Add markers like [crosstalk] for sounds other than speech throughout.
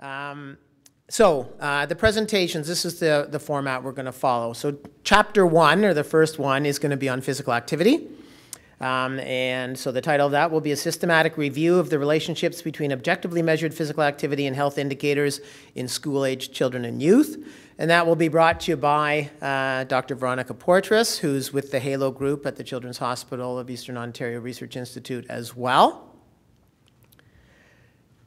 Um, so uh, the presentations, this is the, the format we're going to follow. So chapter one, or the first one, is going to be on physical activity. Um, and so the title of that will be a systematic review of the relationships between objectively measured physical activity and health indicators in school-aged children and youth. And that will be brought to you by uh, Dr. Veronica Poitras, who's with the HALO group at the Children's Hospital of Eastern Ontario Research Institute as well.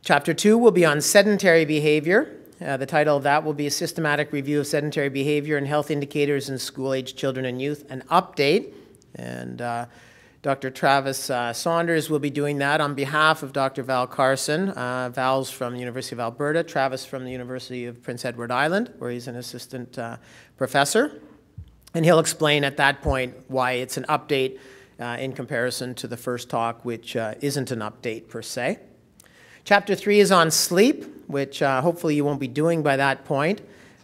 Chapter two will be on sedentary behavior. Uh, the title of that will be a systematic review of sedentary behavior and health indicators in school-aged children and youth, an update. And uh, Dr. Travis uh, Saunders will be doing that on behalf of Dr. Val Carson. Uh, Val's from the University of Alberta, Travis from the University of Prince Edward Island, where he's an assistant uh, professor. And he'll explain at that point why it's an update uh, in comparison to the first talk, which isn't an update per se. Chapter three is on sleep, which uh, hopefully you won't be doing by that point.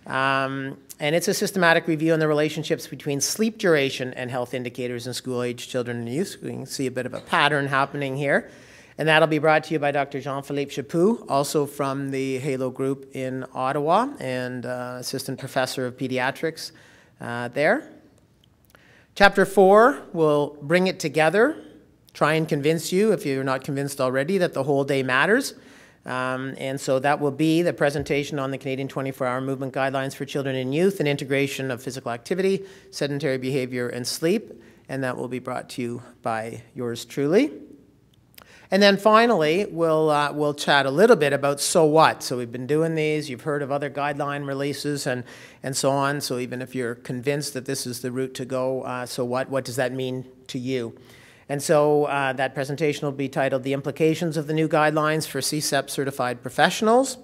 Um, and it's a systematic review on the relationships between sleep duration and health indicators in school-age children and youth. We can see a bit of a pattern happening here. And that'll be brought to you by Dr. Jean-Philippe Chaput, also from the HALO group in Ottawa and uh, assistant professor of pediatrics uh, there. Chapter four will bring it together try and convince you, if you're not convinced already, that the whole day matters. Um, and so that will be the presentation on the Canadian 24-hour movement guidelines for children and youth and integration of physical activity, sedentary behavior, and sleep. And that will be brought to you by yours truly. And then finally, we'll, uh, we'll chat a little bit about so what. So we've been doing these, you've heard of other guideline releases and, and so on. So even if you're convinced that this is the route to go, uh, so what, what does that mean to you? And so uh, that presentation will be titled The Implications of the New Guidelines for CSEP Certified Professionals.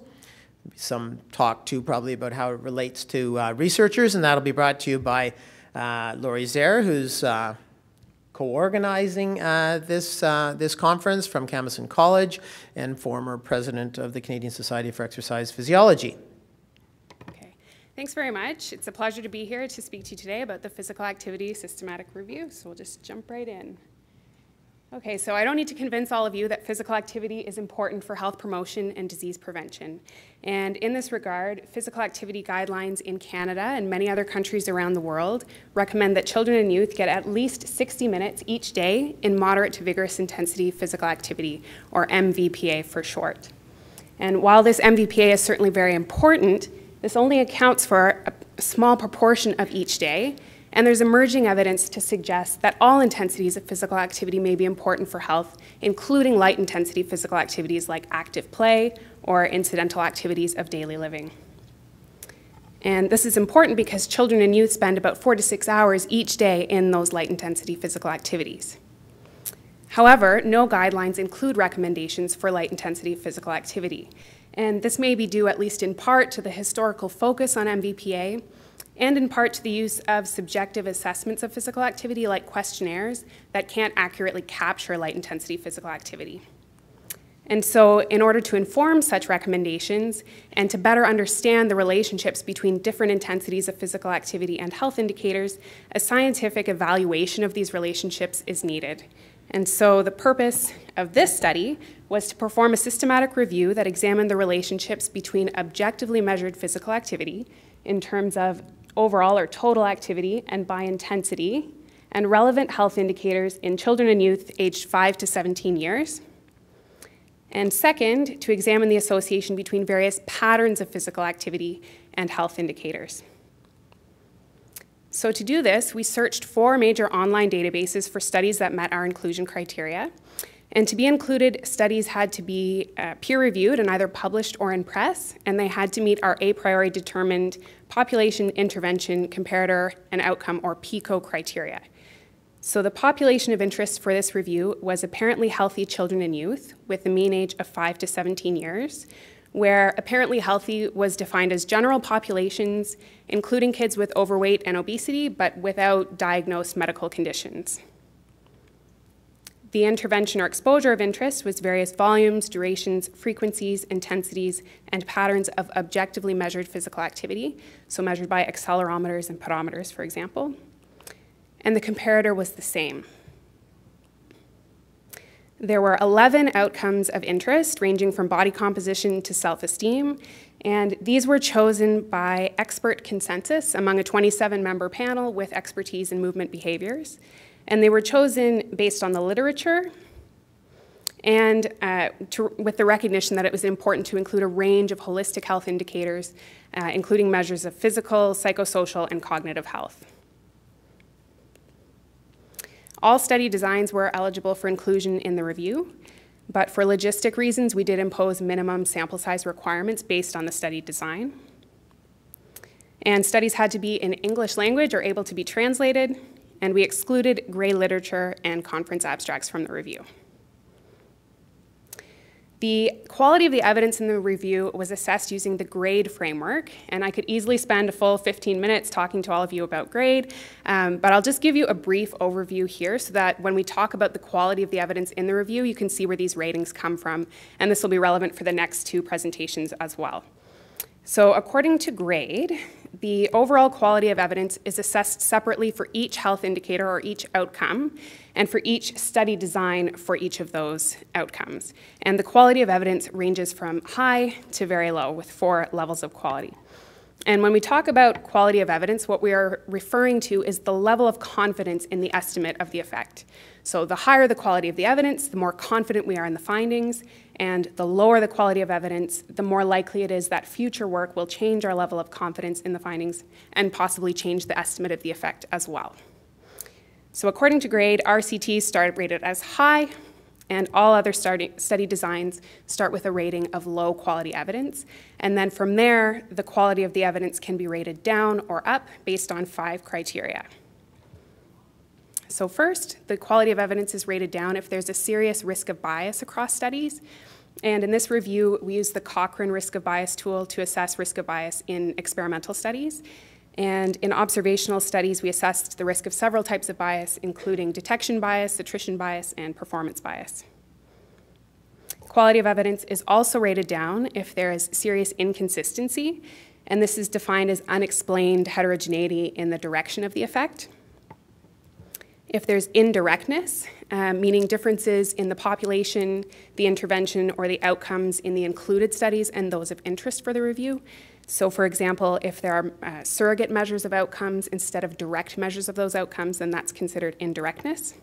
Some talk too probably about how it relates to uh, researchers, and that'll be brought to you by uh, Lori Zehr, who's uh, co-organizing uh, this, uh, this conference from Camosun College and former president of the Canadian Society for Exercise Physiology. Okay, Thanks very much. It's a pleasure to be here to speak to you today about the physical activity systematic review. So we'll just jump right in. Okay, so I don't need to convince all of you that physical activity is important for health promotion and disease prevention. And in this regard, physical activity guidelines in Canada and many other countries around the world recommend that children and youth get at least 60 minutes each day in moderate to vigorous intensity physical activity, or MVPA for short. And while this MVPA is certainly very important, this only accounts for a small proportion of each day, and there's emerging evidence to suggest that all intensities of physical activity may be important for health, including light intensity physical activities like active play or incidental activities of daily living. And this is important because children and youth spend about four to six hours each day in those light intensity physical activities. However, no guidelines include recommendations for light intensity physical activity. And this may be due, at least in part, to the historical focus on MVPA and in part to the use of subjective assessments of physical activity like questionnaires that can't accurately capture light intensity physical activity. And so, in order to inform such recommendations and to better understand the relationships between different intensities of physical activity and health indicators, a scientific evaluation of these relationships is needed. And so, the purpose of this study was to perform a systematic review that examined the relationships between objectively measured physical activity in terms of overall or total activity and by intensity, and relevant health indicators in children and youth aged 5 to 17 years. And second, to examine the association between various patterns of physical activity and health indicators. So to do this, we searched four major online databases for studies that met our inclusion criteria. And to be included, studies had to be uh, peer reviewed and either published or in press, and they had to meet our a priori determined population intervention comparator and outcome or PICO criteria. So the population of interest for this review was apparently healthy children and youth with a mean age of 5 to 17 years, where apparently healthy was defined as general populations, including kids with overweight and obesity, but without diagnosed medical conditions. The intervention or exposure of interest was various volumes, durations, frequencies, intensities, and patterns of objectively measured physical activity, so measured by accelerometers and pedometers, for example. And the comparator was the same. There were 11 outcomes of interest, ranging from body composition to self esteem, and these were chosen by expert consensus among a 27 member panel with expertise in movement behaviors. And they were chosen based on the literature and uh, to, with the recognition that it was important to include a range of holistic health indicators, uh, including measures of physical, psychosocial, and cognitive health. All study designs were eligible for inclusion in the review, but for logistic reasons, we did impose minimum sample size requirements based on the study design. And studies had to be in English language or able to be translated, and we excluded gray literature and conference abstracts from the review. The quality of the evidence in the review was assessed using the GRADE framework, and I could easily spend a full 15 minutes talking to all of you about GRADE, um, but I'll just give you a brief overview here so that when we talk about the quality of the evidence in the review, you can see where these ratings come from, and this will be relevant for the next two presentations as well. So according to GRADE, the overall quality of evidence is assessed separately for each health indicator or each outcome, and for each study design for each of those outcomes. And the quality of evidence ranges from high to very low, with four levels of quality. And when we talk about quality of evidence, what we are referring to is the level of confidence in the estimate of the effect. So the higher the quality of the evidence, the more confident we are in the findings, and the lower the quality of evidence, the more likely it is that future work will change our level of confidence in the findings and possibly change the estimate of the effect as well. So according to grade, RCTs start rated as high, and all other study designs start with a rating of low quality evidence. And then from there, the quality of the evidence can be rated down or up based on five criteria. So first, the quality of evidence is rated down if there's a serious risk of bias across studies. And in this review, we use the Cochrane risk of bias tool to assess risk of bias in experimental studies. And in observational studies, we assessed the risk of several types of bias, including detection bias, attrition bias, and performance bias. Quality of evidence is also rated down if there is serious inconsistency, and this is defined as unexplained heterogeneity in the direction of the effect. If there's indirectness, uh, meaning differences in the population, the intervention, or the outcomes in the included studies and those of interest for the review. So, for example, if there are uh, surrogate measures of outcomes instead of direct measures of those outcomes, then that's considered indirectness.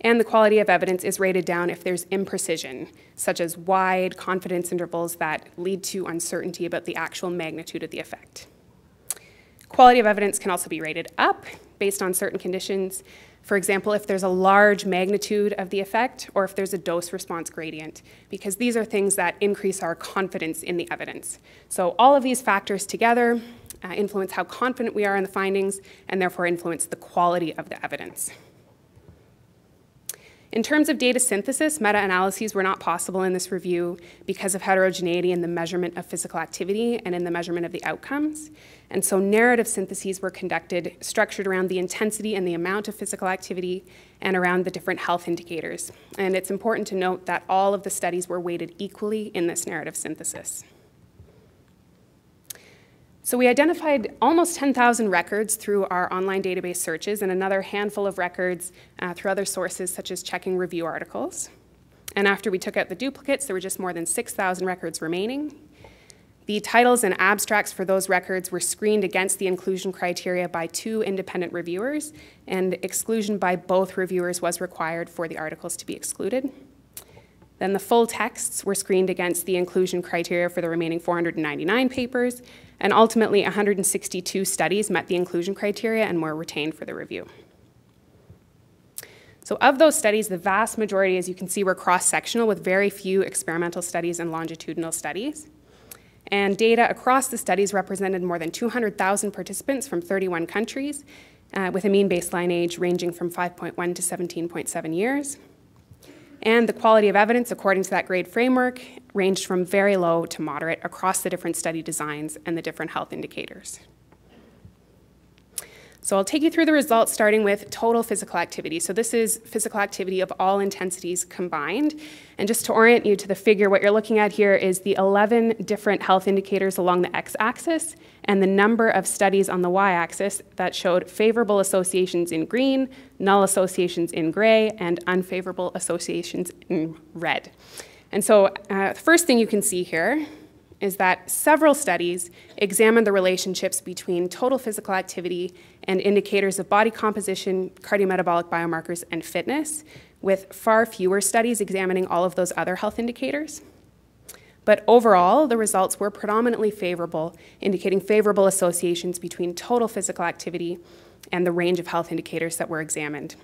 And the quality of evidence is rated down if there's imprecision, such as wide confidence intervals that lead to uncertainty about the actual magnitude of the effect. Quality of evidence can also be rated up based on certain conditions. For example, if there's a large magnitude of the effect or if there's a dose response gradient, because these are things that increase our confidence in the evidence. So all of these factors together uh, influence how confident we are in the findings and therefore influence the quality of the evidence. In terms of data synthesis, meta-analyses were not possible in this review because of heterogeneity in the measurement of physical activity and in the measurement of the outcomes. And so narrative syntheses were conducted structured around the intensity and the amount of physical activity and around the different health indicators. And it's important to note that all of the studies were weighted equally in this narrative synthesis. So we identified almost 10,000 records through our online database searches and another handful of records uh, through other sources such as checking review articles. And after we took out the duplicates, there were just more than 6,000 records remaining. The titles and abstracts for those records were screened against the inclusion criteria by two independent reviewers, and exclusion by both reviewers was required for the articles to be excluded. Then the full texts were screened against the inclusion criteria for the remaining 499 papers, and ultimately 162 studies met the inclusion criteria and were retained for the review. So of those studies, the vast majority, as you can see, were cross-sectional with very few experimental studies and longitudinal studies. And data across the studies represented more than 200,000 participants from 31 countries, uh, with a mean baseline age ranging from 5.1 to 17.7 years. And the quality of evidence, according to that grade framework, ranged from very low to moderate across the different study designs and the different health indicators. So I'll take you through the results starting with total physical activity. So this is physical activity of all intensities combined. And just to orient you to the figure, what you're looking at here is the 11 different health indicators along the x-axis and the number of studies on the y-axis that showed favorable associations in green, null associations in gray, and unfavorable associations in red. And so uh, the first thing you can see here is that several studies examined the relationships between total physical activity and indicators of body composition, cardiometabolic biomarkers, and fitness, with far fewer studies examining all of those other health indicators. But overall, the results were predominantly favorable, indicating favorable associations between total physical activity and the range of health indicators that were examined.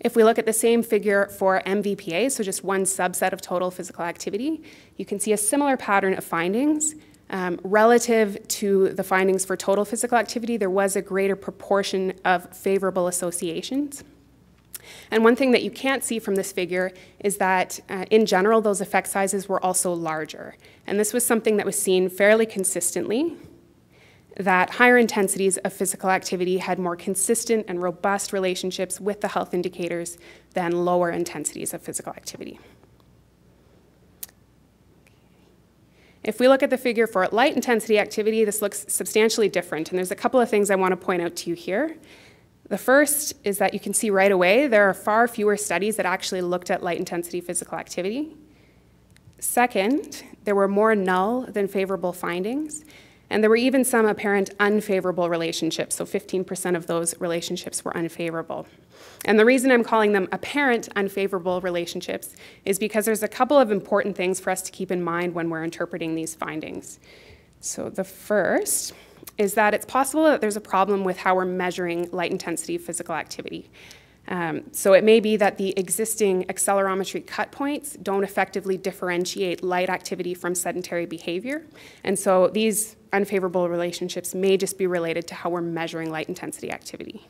If we look at the same figure for MVPA, so just one subset of total physical activity, you can see a similar pattern of findings. Um, relative to the findings for total physical activity, there was a greater proportion of favorable associations. And one thing that you can't see from this figure is that, uh, in general, those effect sizes were also larger. And this was something that was seen fairly consistently that higher intensities of physical activity had more consistent and robust relationships with the health indicators than lower intensities of physical activity. If we look at the figure for light intensity activity, this looks substantially different, and there's a couple of things I want to point out to you here. The first is that you can see right away there are far fewer studies that actually looked at light intensity physical activity. Second, there were more null than favorable findings, and there were even some apparent unfavorable relationships, so 15% of those relationships were unfavorable. And the reason I'm calling them apparent unfavorable relationships is because there's a couple of important things for us to keep in mind when we're interpreting these findings. So the first is that it's possible that there's a problem with how we're measuring light intensity physical activity. Um, so it may be that the existing accelerometry cut points don't effectively differentiate light activity from sedentary behavior. And so these unfavorable relationships may just be related to how we're measuring light intensity activity.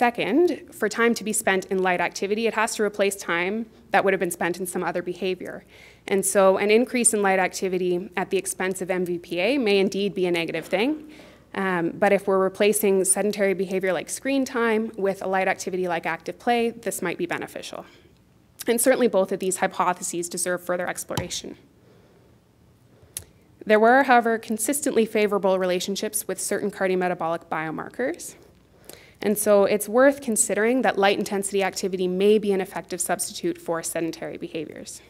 Second, for time to be spent in light activity, it has to replace time that would have been spent in some other behavior. And so an increase in light activity at the expense of MVPA may indeed be a negative thing. Um, but if we're replacing sedentary behavior like screen time with a light activity like active play, this might be beneficial. And certainly both of these hypotheses deserve further exploration. There were, however, consistently favorable relationships with certain cardiometabolic biomarkers. And so it's worth considering that light intensity activity may be an effective substitute for sedentary behaviors.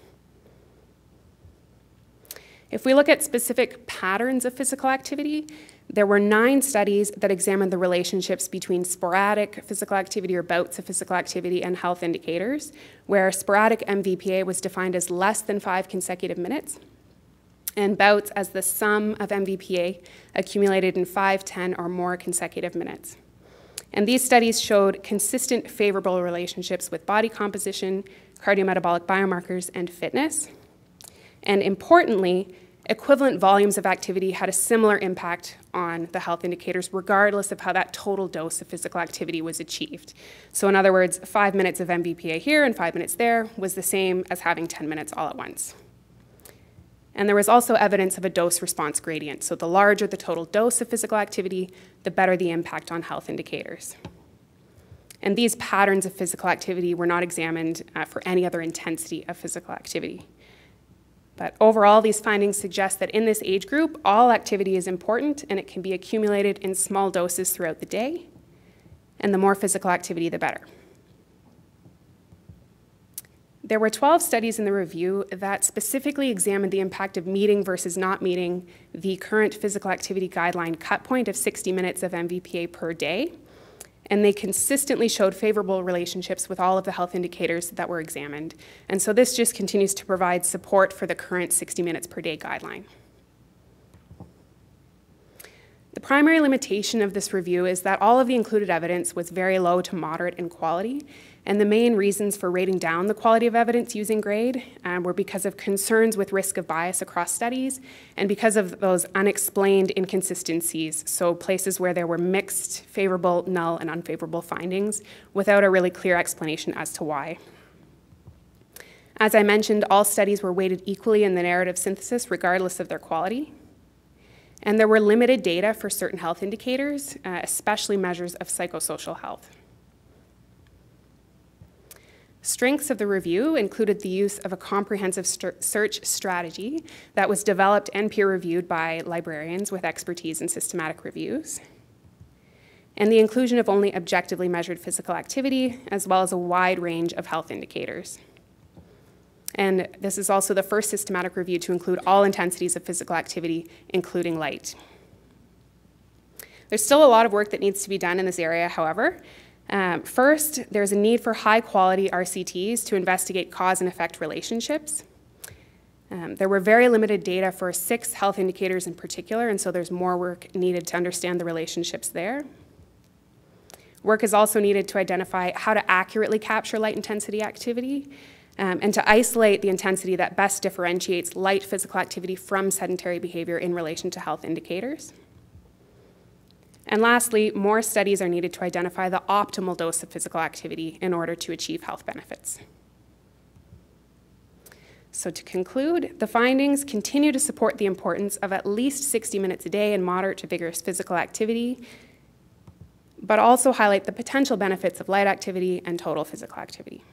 If we look at specific patterns of physical activity, there were nine studies that examined the relationships between sporadic physical activity or bouts of physical activity and health indicators, where sporadic MVPA was defined as less than five consecutive minutes, and bouts as the sum of MVPA accumulated in five, 10, or more consecutive minutes. And these studies showed consistent favorable relationships with body composition, cardiometabolic biomarkers, and fitness. And importantly, equivalent volumes of activity had a similar impact on the health indicators, regardless of how that total dose of physical activity was achieved. So, in other words, five minutes of MVPA here and five minutes there was the same as having 10 minutes all at once. And there was also evidence of a dose response gradient. So, the larger the total dose of physical activity, the better the impact on health indicators. And these patterns of physical activity were not examined uh, for any other intensity of physical activity. But overall, these findings suggest that in this age group, all activity is important and it can be accumulated in small doses throughout the day. And the more physical activity, the better. There were 12 studies in the review that specifically examined the impact of meeting versus not meeting the current physical activity guideline cut point of 60 minutes of MVPA per day and they consistently showed favorable relationships with all of the health indicators that were examined. And so this just continues to provide support for the current 60 minutes per day guideline. The primary limitation of this review is that all of the included evidence was very low to moderate in quality, and the main reasons for rating down the quality of evidence using grade um, were because of concerns with risk of bias across studies and because of those unexplained inconsistencies, so places where there were mixed favorable, null, and unfavorable findings without a really clear explanation as to why. As I mentioned, all studies were weighted equally in the narrative synthesis regardless of their quality. And there were limited data for certain health indicators, uh, especially measures of psychosocial health. Strengths of the review included the use of a comprehensive st search strategy that was developed and peer reviewed by librarians with expertise in systematic reviews, and the inclusion of only objectively measured physical activity, as well as a wide range of health indicators. And this is also the first systematic review to include all intensities of physical activity, including light. There's still a lot of work that needs to be done in this area, however, um, first, there's a need for high quality RCTs to investigate cause and effect relationships. Um, there were very limited data for six health indicators in particular, and so there's more work needed to understand the relationships there. Work is also needed to identify how to accurately capture light intensity activity um, and to isolate the intensity that best differentiates light physical activity from sedentary behavior in relation to health indicators. And lastly, more studies are needed to identify the optimal dose of physical activity in order to achieve health benefits. So to conclude, the findings continue to support the importance of at least 60 minutes a day in moderate to vigorous physical activity, but also highlight the potential benefits of light activity and total physical activity.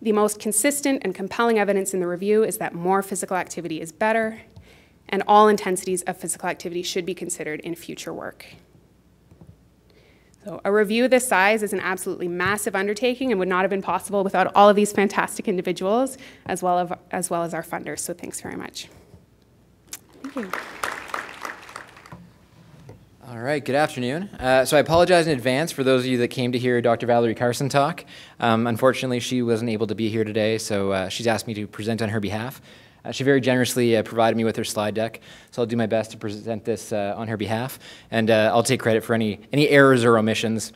The most consistent and compelling evidence in the review is that more physical activity is better, and all intensities of physical activity should be considered in future work. So a review of this size is an absolutely massive undertaking and would not have been possible without all of these fantastic individuals as well as, as, well as our funders. So thanks very much. Thank you. All right, good afternoon. Uh, so I apologize in advance for those of you that came to hear Dr. Valerie Carson talk. Um, unfortunately, she wasn't able to be here today, so uh, she's asked me to present on her behalf. Uh, she very generously uh, provided me with her slide deck, so I'll do my best to present this uh, on her behalf, and uh, I'll take credit for any, any errors or omissions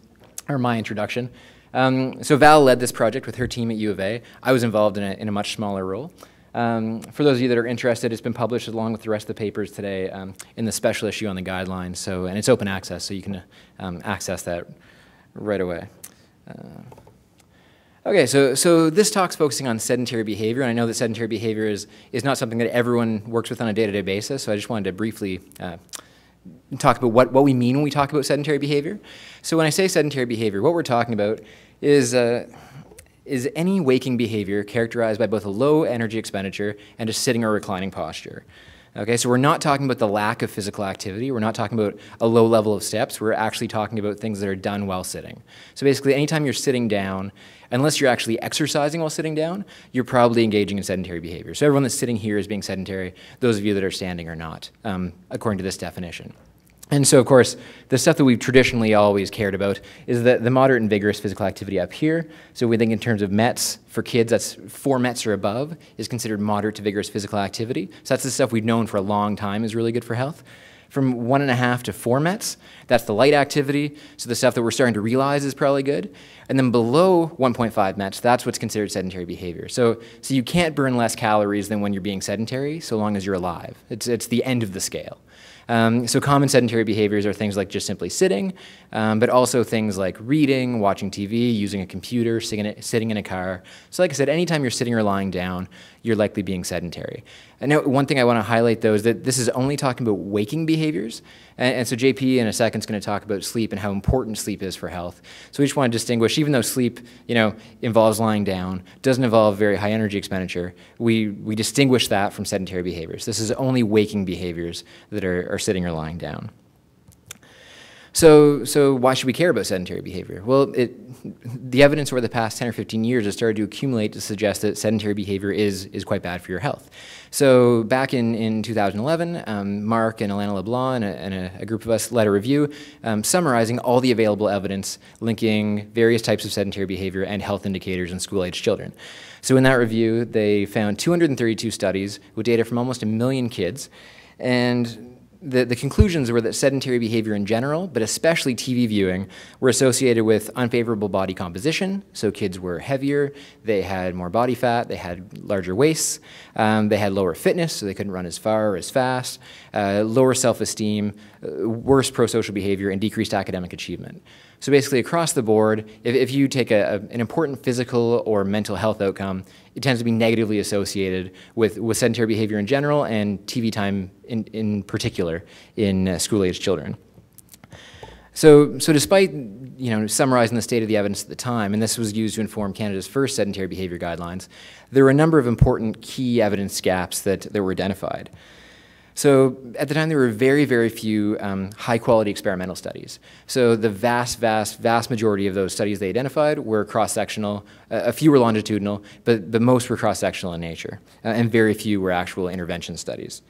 or my introduction. Um, so Val led this project with her team at U of A. I was involved in a, in a much smaller role. Um, for those of you that are interested, it's been published along with the rest of the papers today um, in the special issue on the guidelines. So, and it's open access, so you can um, access that right away. Okay, so, so this talk's focusing on sedentary behavior, and I know that sedentary behavior is, is not something that everyone works with on a day-to-day basis, so I just wanted to briefly uh, talk about what, what we mean when we talk about sedentary behavior. So when I say sedentary behavior, what we're talking about is, uh, is any waking behavior characterized by both a low energy expenditure and a sitting or reclining posture. Okay, so we're not talking about the lack of physical activity. We're not talking about a low level of steps. We're actually talking about things that are done while sitting. So basically, anytime you're sitting down, unless you're actually exercising while sitting down, you're probably engaging in sedentary behavior. So everyone that's sitting here is being sedentary. Those of you that are standing are not, um, according to this definition. And so, of course, the stuff that we've traditionally always cared about is the, the moderate and vigorous physical activity up here. So we think in terms of METs for kids, that's four METs or above is considered moderate to vigorous physical activity. So that's the stuff we've known for a long time is really good for health. From one and a half to four METs, that's the light activity. So the stuff that we're starting to realize is probably good. And then below 1.5 METs, that's what's considered sedentary behavior. So, so you can't burn less calories than when you're being sedentary so long as you're alive. It's, it's the end of the scale. Um, so common sedentary behaviors are things like just simply sitting, um, but also things like reading, watching TV, using a computer, sitting in a car. So like I said, anytime you're sitting or lying down, you're likely being sedentary. And now one thing I want to highlight though is that this is only talking about waking behaviors. And, and so JP in a second is going to talk about sleep and how important sleep is for health. So we just want to distinguish, even though sleep, you know, involves lying down, doesn't involve very high energy expenditure, we, we distinguish that from sedentary behaviors. This is only waking behaviors that are, are sitting or lying down. So, so why should we care about sedentary behavior? Well, it, the evidence over the past 10 or 15 years has started to accumulate to suggest that sedentary behavior is, is quite bad for your health. So back in, in 2011, um, Mark and Allana LeBlanc and, a, and a, group of us led a review um, summarizing all the available evidence linking various types of sedentary behavior and health indicators in school-aged children. So in that review, they found 232 studies with data from almost a million kids, and the, the conclusions were that sedentary behavior in general, but especially TV viewing, were associated with unfavorable body composition. So kids were heavier, they had more body fat, they had larger waists, um, they had lower fitness, so they couldn't run as far or as fast, uh, lower self esteem, uh, worse pro social behavior, and decreased academic achievement. So basically, across the board, if, if you take a, a, an important physical or mental health outcome, it tends to be negatively associated with, with sedentary behavior in general and TV time in, in particular in uh, school-aged children. So, so despite you know, summarizing the state of the evidence at the time, and this was used to inform Canada's first sedentary behavior guidelines, there were a number of important key evidence gaps that, that were identified. So at the time, there were very, very few um, high-quality experimental studies. So the vast, vast, vast majority of those studies they identified were cross-sectional. Uh, a few were longitudinal, but, the most were cross-sectional in nature, uh, and very few were actual intervention studies.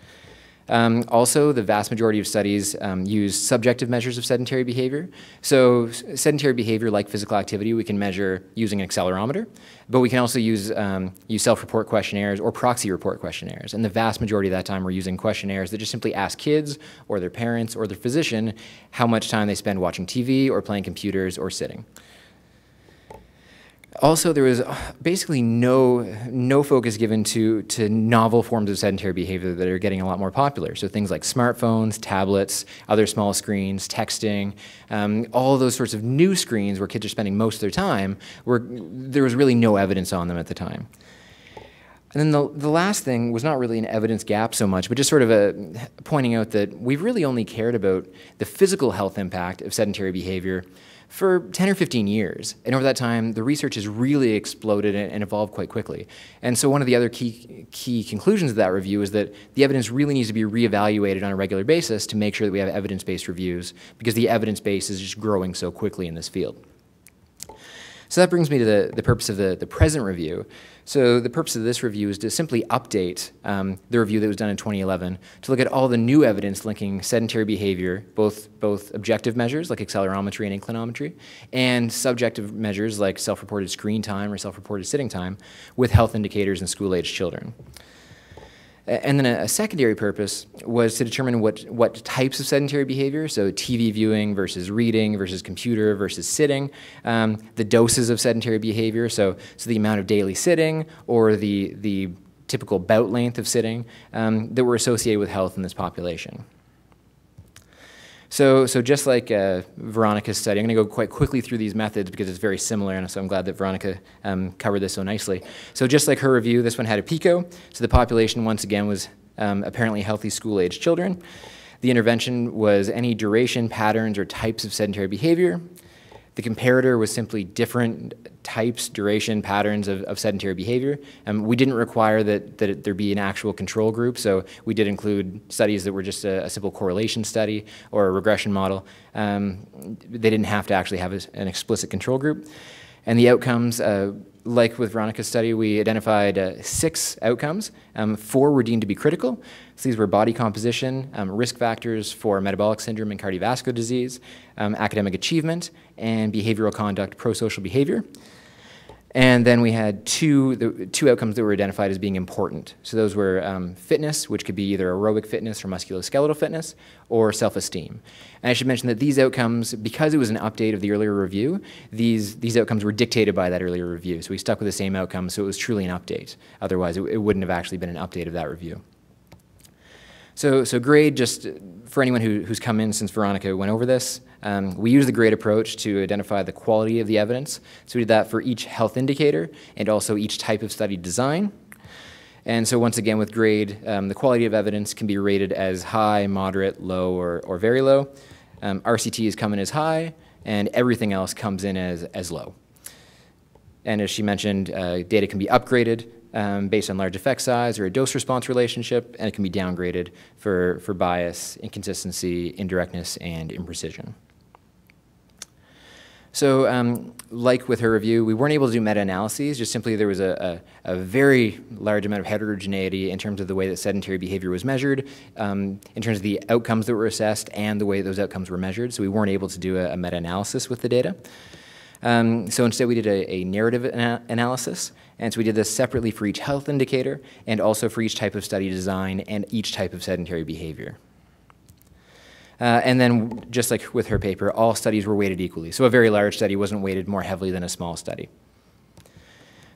Um, also, the vast majority of studies um, use subjective measures of sedentary behavior. So sedentary behavior, like physical activity, we can measure using an accelerometer, but we can also use, um, use self-report questionnaires or proxy report questionnaires. And the vast majority of that time we're using questionnaires that just simply ask kids or their parents or their physician how much time they spend watching TV or playing computers or sitting. Also, there was basically no, no focus given to, to novel forms of sedentary behavior that are getting a lot more popular. So things like smartphones, tablets, other small screens, texting, um, all those sorts of new screens where kids are spending most of their time, were, there was really no evidence on them at the time. And then the, the last thing was not really an evidence gap so much, but just sort of a, pointing out that we've really only cared about the physical health impact of sedentary behavior for 10 or 15 years. And over that time, the research has really exploded and, evolved quite quickly. And so one of the other key, key conclusions of that review is that the evidence really needs to be reevaluated on a regular basis to make sure that we have evidence-based reviews because the evidence base is just growing so quickly in this field. So that brings me to the, the purpose of the, the present review. So the purpose of this review is to simply update um, the review that was done in 2011 to look at all the new evidence linking sedentary behavior, both, both objective measures like accelerometry and inclinometry, and subjective measures like self-reported screen time or self-reported sitting time with health indicators in school-aged children. And then a, a, secondary purpose was to determine what, what types of sedentary behavior, so TV viewing versus reading versus computer versus sitting, um, the doses of sedentary behavior, so, so the amount of daily sitting or the, the typical bout length of sitting um, that were associated with health in this population. So, so just like uh, Veronica's study, I'm going to go quite quickly through these methods because it's very similar, and so I'm glad that Veronica um, covered this so nicely. So just like her review, this one had a PICO. So the population, once again, was um, apparently healthy school-age children. The intervention was any duration, patterns, or types of sedentary behavior. The comparator was simply different types, duration, patterns of, of sedentary behavior. Um, we didn't require that, that there be an actual control group, so we did include studies that were just a, a simple correlation study or a regression model. Um, they didn't have to actually have a, an explicit control group. And the outcomes, uh, like with Veronica's study, we identified uh, six outcomes. Um, four were deemed to be critical. So these were body composition, um, risk factors for metabolic syndrome and cardiovascular disease, um, academic achievement, and behavioral conduct, pro-social behavior. And then we had two, the, two outcomes that were identified as being important. So those were um, fitness, which could be either aerobic fitness or musculoskeletal fitness, or self-esteem. And I should mention that these outcomes, because it was an update of the earlier review, these, these outcomes were dictated by that earlier review. So we stuck with the same outcomes, so it was truly an update. Otherwise, it, it wouldn't have actually been an update of that review. So, so grade, just for anyone who, who's come in since Veronica went over this, um, we use the grade approach to identify the quality of the evidence. So we did that for each health indicator and also each type of study design. And so once again with grade, um, the quality of evidence can be rated as high, moderate, low, or, or very low. Um, RCT is coming as high, and everything else comes in as, as low. And as she mentioned, uh, data can be upgraded um, based on large effect size or a dose-response relationship, and it can be downgraded for, for bias, inconsistency, indirectness, and imprecision. So um, like with her review, we weren't able to do meta-analyses, just simply there was a, a, a, very large amount of heterogeneity in terms of the way that sedentary behavior was measured, um, in terms of the outcomes that were assessed and the way those outcomes were measured, so we weren't able to do a, a meta-analysis with the data. Um, so instead we did a, a narrative ana analysis, and so we did this separately for each health indicator and also for each type of study design and each type of sedentary behavior. Uh, and then, just like with her paper, all studies were weighted equally. So a very large study wasn't weighted more heavily than a small study.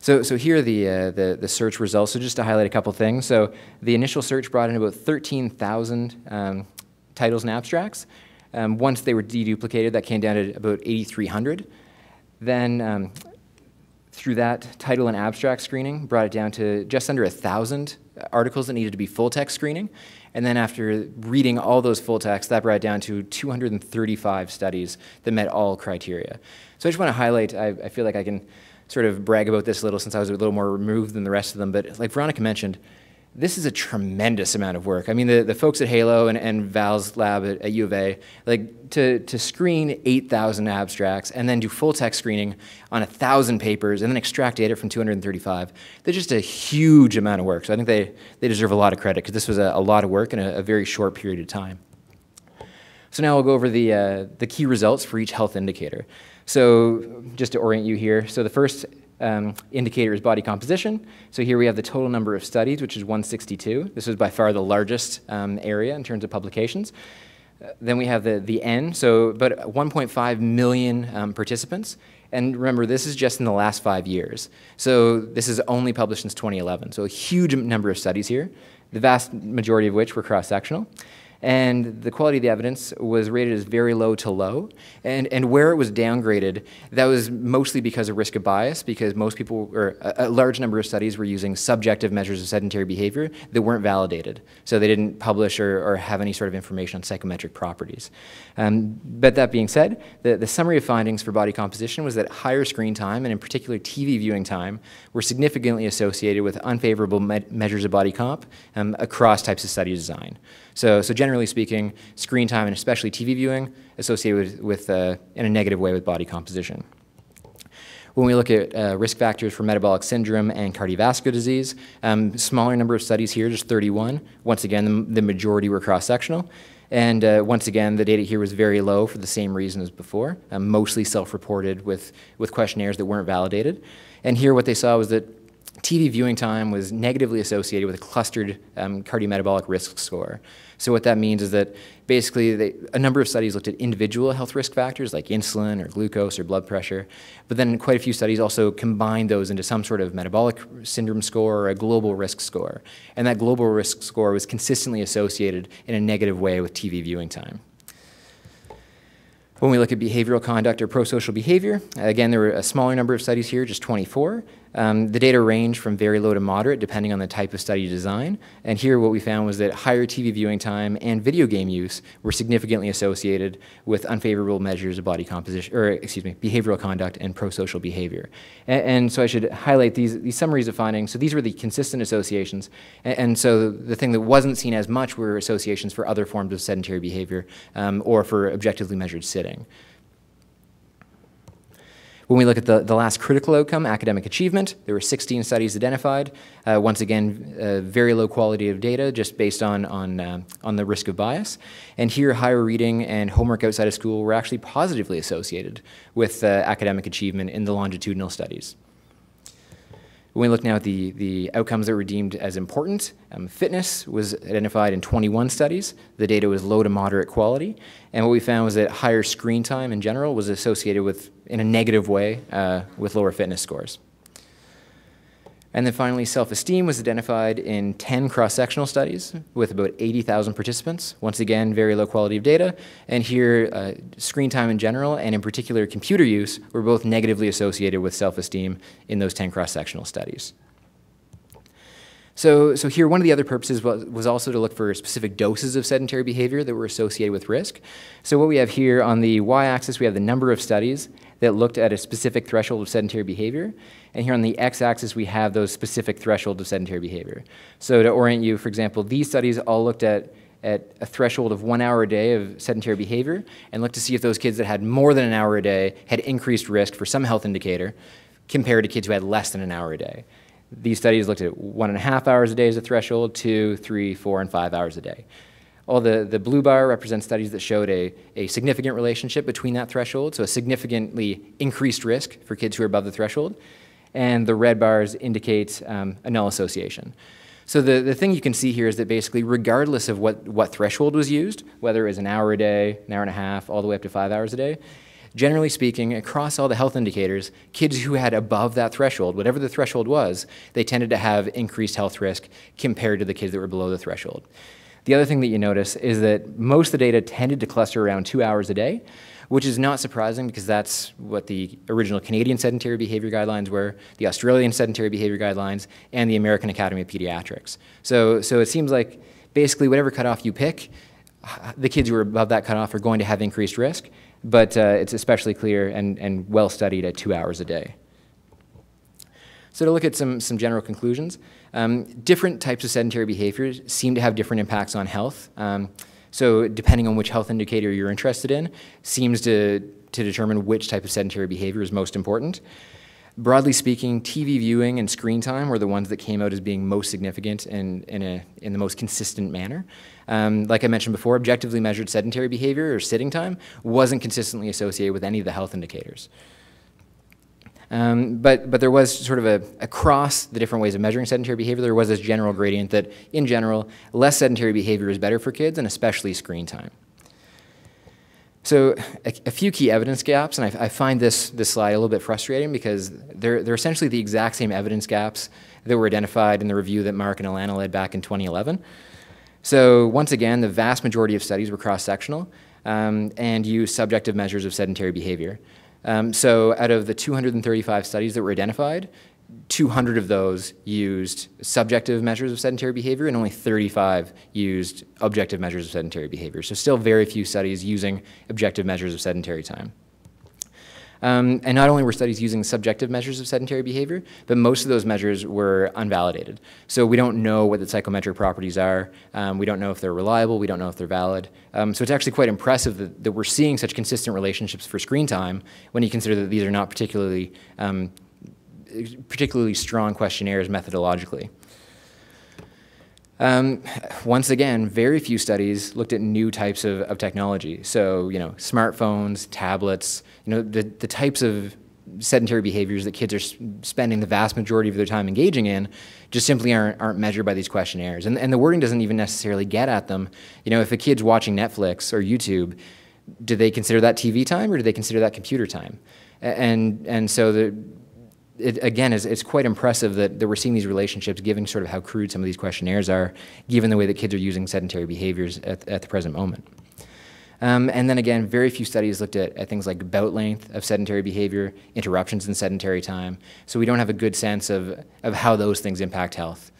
So, so here are the, uh, the, the, search results. So just to highlight a couple things. So the initial search brought in about 13,000 um, titles and abstracts. Um, once they were deduplicated, that came down to about 8,300. Then um, through that title and abstract screening, brought it down to just under a thousand articles that needed to be full text screening. And then after reading all those full text, that brought it down to 235 studies that met all criteria. So I just want to highlight, I, I feel like I can sort of brag about this a little since I was a little more removed than the rest of them, but like Veronica mentioned, this is a tremendous amount of work. I mean, the, the folks at Halo and, and Val's lab at, at U of A, like to, to screen 8,000 abstracts and then do full text screening on 1,000 papers and then extract data from 235, they're just a huge amount of work. So I think they, they deserve a lot of credit because this was a, a, lot of work in a, a, very short period of time. So now we'll go over the, uh, the key results for each health indicator. So just to orient you here, so the first um, indicator is body composition. So here we have the total number of studies, which is 162. This was by far the largest um, area in terms of publications. Uh, then we have the, the N, so about 1.5 million um, participants. And remember, this is just in the last five years. So this is only published since 2011. So a huge number of studies here, the vast majority of which were cross-sectional and the quality of the evidence was rated as very low to low. And, and where it was downgraded, that was mostly because of risk of bias, because most people, or a, a large number of studies were using subjective measures of sedentary behavior that weren't validated. So they didn't publish or, or have any sort of information on psychometric properties. Um, but that being said, the, the summary of findings for body composition was that higher screen time, and in particular TV viewing time, were significantly associated with unfavorable me measures of body comp um, across types of study design. So, so generally speaking, screen time and especially TV viewing associated with, with uh, in a negative way with body composition. When we look at uh, risk factors for metabolic syndrome and cardiovascular disease, um, smaller number of studies here, just 31. Once again, the, the majority were cross-sectional. And uh, once again, the data here was very low for the same reason as before, um, mostly self-reported with, with questionnaires that weren't validated. And here what they saw was that TV viewing time was negatively associated with a clustered um, cardiometabolic risk score. So what that means is that basically they, a number of studies looked at individual health risk factors like insulin or glucose or blood pressure, but then quite a few studies also combined those into some sort of metabolic syndrome score or a global risk score. And that global risk score was consistently associated in a negative way with TV viewing time. When we look at behavioral conduct or prosocial behavior, again, there were a smaller number of studies here, just 24, um, the data range from very low to moderate depending on the type of study design. And here what we found was that higher TV viewing time and video game use were significantly associated with unfavorable measures of body composition, or excuse me, behavioral conduct and prosocial behavior. And, and so I should highlight these, these summaries of findings. So these were the consistent associations. And, and so the thing that wasn't seen as much were associations for other forms of sedentary behavior um, or for objectively measured sitting. When we look at the, the last critical outcome, academic achievement, there were 16 studies identified. Uh, once again, uh, very low quality of data just based on, on, uh, on the risk of bias. And here, higher reading and homework outside of school were actually positively associated with uh, academic achievement in the longitudinal studies. When we look now at the, the outcomes that were deemed as important, um, fitness was identified in 21 studies. The data was low to moderate quality. And what we found was that higher screen time in general was associated with, in a negative way, uh, with lower fitness scores. And then finally, self-esteem was identified in 10 cross-sectional studies with about 80,000 participants. Once again, very low quality of data. And here, uh, screen time in general, and in particular computer use, were both negatively associated with self-esteem in those 10 cross-sectional studies. So, so here, one of the other purposes was, was also to look for specific doses of sedentary behavior that were associated with risk. So what we have here on the y-axis, we have the number of studies that looked at a specific threshold of sedentary behavior. And here on the x-axis, we have those specific thresholds of sedentary behavior. So to orient you, for example, these studies all looked at at a threshold of one hour a day of sedentary behavior and looked to see if those kids that had more than an hour a day had increased risk for some health indicator compared to kids who had less than an hour a day. These studies looked at one and a half hours a day as a threshold, two, three, four, and five hours a day. All the, the blue bar represents studies that showed a, a significant relationship between that threshold, so a significantly increased risk for kids who are above the threshold. And the red bars indicate um, a null association. So the, the thing you can see here is that basically regardless of what, what threshold was used, whether it was an hour a day, an hour and a half, all the way up to five hours a day, generally speaking, across all the health indicators, kids who had above that threshold, whatever the threshold was, they tended to have increased health risk compared to the kids that were below the threshold. The other thing that you notice is that most of the data tended to cluster around two hours a day, which is not surprising because that's what the original Canadian sedentary behavior guidelines were, the Australian sedentary behavior guidelines, and the American Academy of Pediatrics. So, so it seems like basically whatever cutoff you pick, the kids who are above that cutoff are going to have increased risk, but uh, it's especially clear and, and well studied at two hours a day. So to look at some, some general conclusions, um, different types of sedentary behaviors seem to have different impacts on health. Um, so depending on which health indicator you're interested in, seems to, to determine which type of sedentary behavior is most important. Broadly speaking, TV viewing and screen time were the ones that came out as being most significant in, in, a, in the most consistent manner. Um, like I mentioned before, objectively measured sedentary behavior or sitting time wasn't consistently associated with any of the health indicators. Um, but, but there was sort of a, across the different ways of measuring sedentary behavior, there was this general gradient that, in general, less sedentary behavior is better for kids, and especially screen time. So a, a few key evidence gaps, and I, I, find this, this slide a little bit frustrating because they're, they're essentially the exact same evidence gaps that were identified in the review that Mark and Allana led back in 2011. So once again, the vast majority of studies were cross-sectional um, and used subjective measures of sedentary behavior. Um, so out of the 235 studies that were identified, 200 of those used subjective measures of sedentary behavior and only 35 used objective measures of sedentary behavior. So still very few studies using objective measures of sedentary time. Um, and not only were studies using subjective measures of sedentary behavior, but most of those measures were unvalidated. So we don't know what the psychometric properties are. Um, we don't know if they're reliable. We don't know if they're valid. Um, so it's actually quite impressive that, that, we're seeing such consistent relationships for screen time when you consider that these are not particularly, um, particularly strong questionnaires methodologically. Um, once again, very few studies looked at new types of, of technology. So, you know, smartphones, tablets, you know, the, the types of sedentary behaviors that kids are spending the vast majority of their time engaging in just simply aren't, aren't measured by these questionnaires. And, and the wording doesn't even necessarily get at them. You know, if a kid's watching Netflix or YouTube, do they consider that TV time or do they consider that computer time? And, and so the, it, again, is, it's quite impressive that, that we're seeing these relationships given sort of how crude some of these questionnaires are, given the way that kids are using sedentary behaviors at, at the present moment. Um, and then again, very few studies looked at, at, things like bout length of sedentary behavior, interruptions in sedentary time. So we don't have a good sense of, of how those things impact health.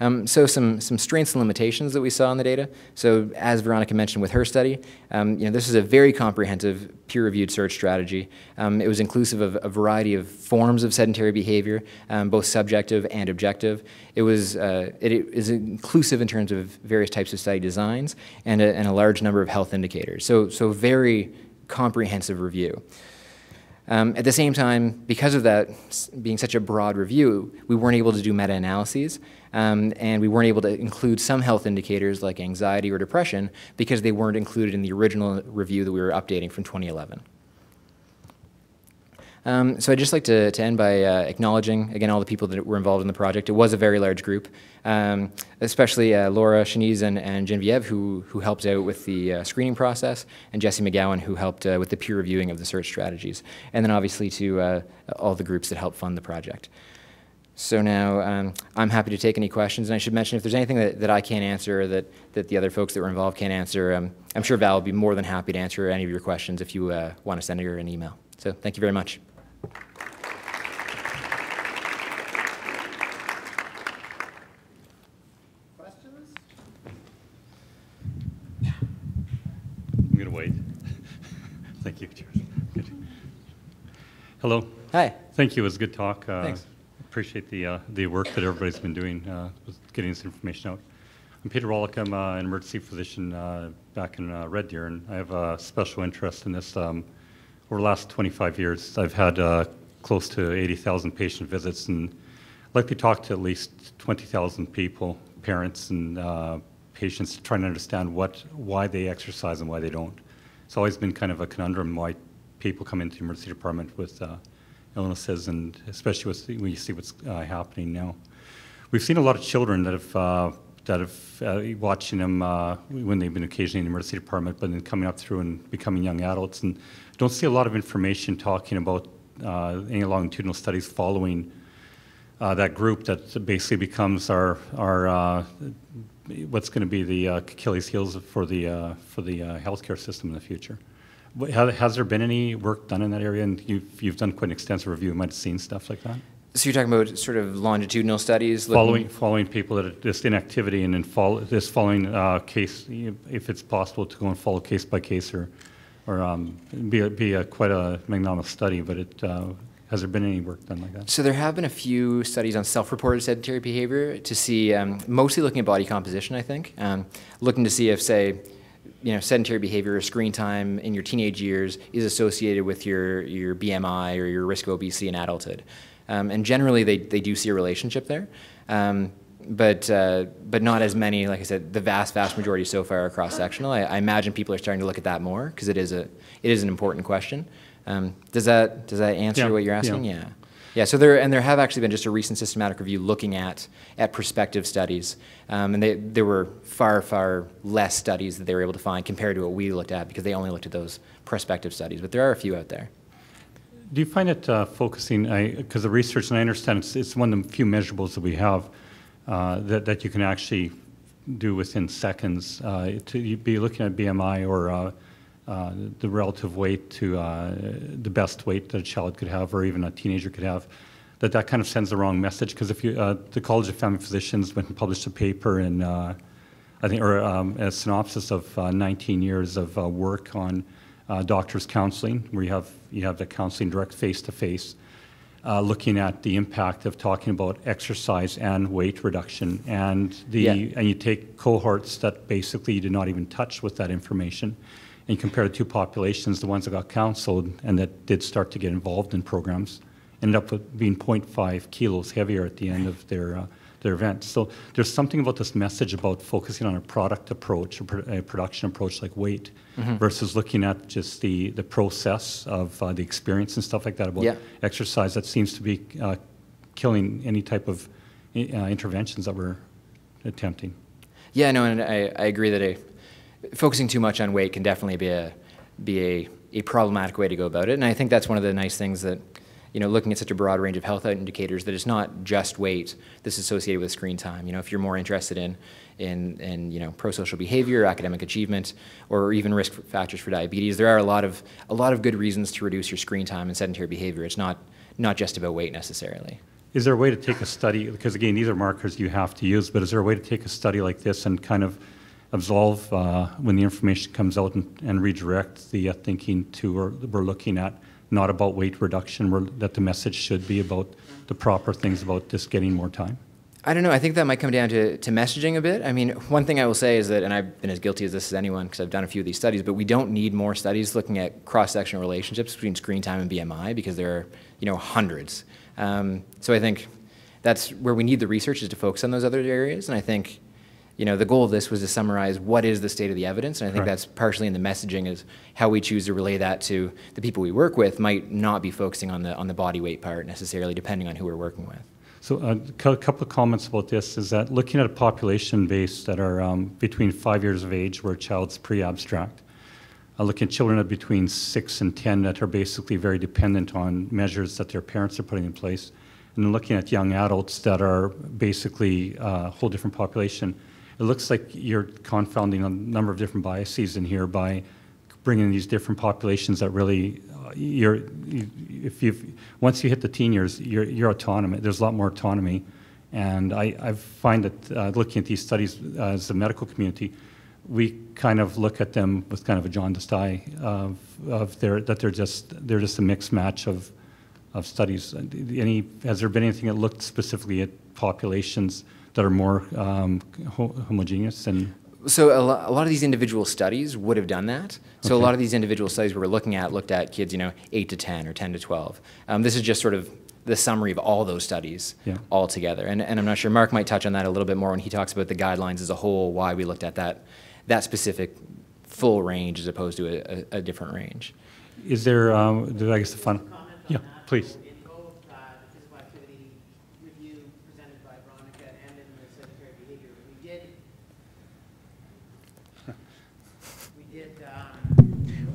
Um, so some, some strengths and limitations that we saw in the data. So as Veronica mentioned with her study, um, you know, this is a very comprehensive peer-reviewed search strategy. Um, it was inclusive of a variety of forms of sedentary behavior, um, both subjective and objective. It was uh, it, it is inclusive in terms of various types of study designs and a, and a large number of health indicators. So, so very comprehensive review. Um, at the same time, because of that being such a broad review, we weren't able to do meta-analyses, um, and we weren't able to include some health indicators like anxiety or depression because they weren't included in the original review that we were updating from 2011. Um, so I'd just like to, to end by uh, acknowledging, again, all the people that were involved in the project. It was a very large group, um, especially uh, Laura, Shanice, and, and Genevieve, who, who helped out with the uh, screening process, and Jessie McGowan, who helped uh, with the peer reviewing of the search strategies, and then obviously to uh, all the groups that helped fund the project. So now um, I'm happy to take any questions, and I should mention if there's anything that, that I can't answer or that, that the other folks that were involved can't answer, um, I'm sure Val will be more than happy to answer any of your questions if you uh, want to send her an email. So thank you very much. Questions? I'm going to wait. [laughs] Thank you. Cheers. Hello. Hi. Thank you. It was a good talk. Uh, Thanks appreciate the uh, the work that everybody's been doing uh, with getting this information out. I'm Peter Wallach. I'm uh, an emergency physician uh, back in uh, Red Deer, and I have a special interest in this. Um, over the last 25 years, I've had uh, close to 80,000 patient visits, and I'd like to talk to at least 20,000 people, parents and patients, trying to understand what why they exercise and why they don't. It's always been kind of a conundrum why people come into the emergency department with illnesses, and especially with, when you see what's uh, happening now. We've seen a lot of children that have uh, that have uh, watching them uh, when they've been occasionally in the emergency department, but then coming up through and becoming young adults, and don't see a lot of information talking about uh, any longitudinal studies following uh, that group that basically becomes our our what's going to be the Achilles heels for the, for the healthcare system in the future. Has there been any work done in that area? And you've, you've done quite an extensive review, you might have seen stuff like that? So you're talking about sort of longitudinal studies? Following, following people that are just in activity and then follow, just following uh, case, if it's possible to go and follow case by case or, or um, be, a- be a quite a magnanimous study, but it, uh, has there been any work done like that? So there have been a few studies on self-reported sedentary behavior to see, um, mostly looking at body composition, I think, um, looking to see if, say, you know, sedentary behavior or screen time in your teenage years is associated with your, your BMI or your risk of obesity in adulthood. Um, and generally, they, they do see a relationship there. Um, but, uh, but not as many, like I said, the vast, vast majority so far are cross-sectional. I, I imagine people are starting to look at that more because it is a, it is an important question. Um, does that, does that answer Yeah, what you're asking? Yeah. Yeah, so there, and there have actually been just a recent systematic review looking at, at prospective studies. Um, and they, there were far, far less studies that they were able to find compared to what we looked at because they only looked at those prospective studies. But there are a few out there. Do you find it uh, focusing, because the research, and I understand it's, it's one of the few measurables that we have uh, that, that you can actually do within seconds, uh, to be looking at BMI or uh, the relative weight to uh, the best weight that a child could have or even a teenager could have, that that kind of sends the wrong message. Because if you, uh, the College of Family Physicians went and published a paper in, uh, I think, or um, a synopsis of uh, 19 years of uh, work on uh, doctors' counseling, where you have you have the counseling direct face to face, uh, looking at the impact of talking about exercise and weight reduction, and the Yeah. and you take cohorts that basically you did not even touch with that information, and compare the two populations, the ones that got counseled and that did start to get involved in programs, ended up with being 0.5 kilos heavier at the end of their uh, their event. So there's something about this message about focusing on a product approach, a, pro- a production approach like weight, versus looking at just the the process of uh, the experience and stuff like that about Yeah. exercise that seems to be uh, killing any type of uh, interventions that we're attempting. Yeah, no, and I, I agree that a, focusing too much on weight can definitely be a be a, a problematic way to go about it. And I think that's one of the nice things that you know, looking at such a broad range of health indicators that it's not just weight that's associated with screen time. You know, if you're more interested in in, in you know pro-social behavior, academic achievement, or even risk factors for diabetes, there are a lot of a lot of good reasons to reduce your screen time and sedentary behavior. It's not not just about weight necessarily. Is there a way to take a study, because again, these are markers you have to use, but is there a way to take a study like this and kind of absolve uh, when the information comes out and, and redirect the uh, thinking to where we're looking at not about weight reduction, where, that the message should be about the proper things about just getting more time? I don't know. I think that might come down to, to messaging a bit. I mean, one thing I will say is that, and I've been as guilty as this as anyone because I've done a few of these studies, but we don't need more studies looking at cross-sectional relationships between screen time and BMI because there are, you know, hundreds. Um, so I think that's where we need the research is to focus on those other areas. And I think, you know, the goal of this was to summarize what is the state of the evidence. And I think Correct. that's partially in the messaging is how we choose to relay that to the people we work with might not be focusing on the, on the body weight part necessarily, depending on who we're working with. So a couple of comments about this is that looking at a population base that are um, between five years of age where a child's pre-abstract, uh, looking at children are between six and 10 that are basically very dependent on measures that their parents are putting in place, and then looking at young adults that are basically uh, a whole different population, it looks like you're confounding a number of different biases in here by bringing these different populations that really uh, you're you, if you once you hit the teen years you're you're autonomous there's a lot more autonomy. And I, I find that uh, looking at these studies uh, as a medical community we kind of look at them with kind of a jaundiced eye of, of their that they're just they're just a mixed match of of studies. Any has there been anything that looked specifically at populations that are more um, ho- homogeneous and So a, lo- a lot of these individual studies would have done that. So a lot of these individual studies we were looking at looked at kids, you know, eight to ten or ten to twelve. Um, this is just sort of the summary of all those studies Yeah. all together. And, and I'm not sure Mark might touch on that a little bit more when he talks about the guidelines as a whole, why we looked at that that specific full range as opposed to a, a, a different range. Is there, um, I guess the final? Yeah, please. In both uh, the physical activity review presented by Veronica and in the sedentary behavior, we did, we did, um,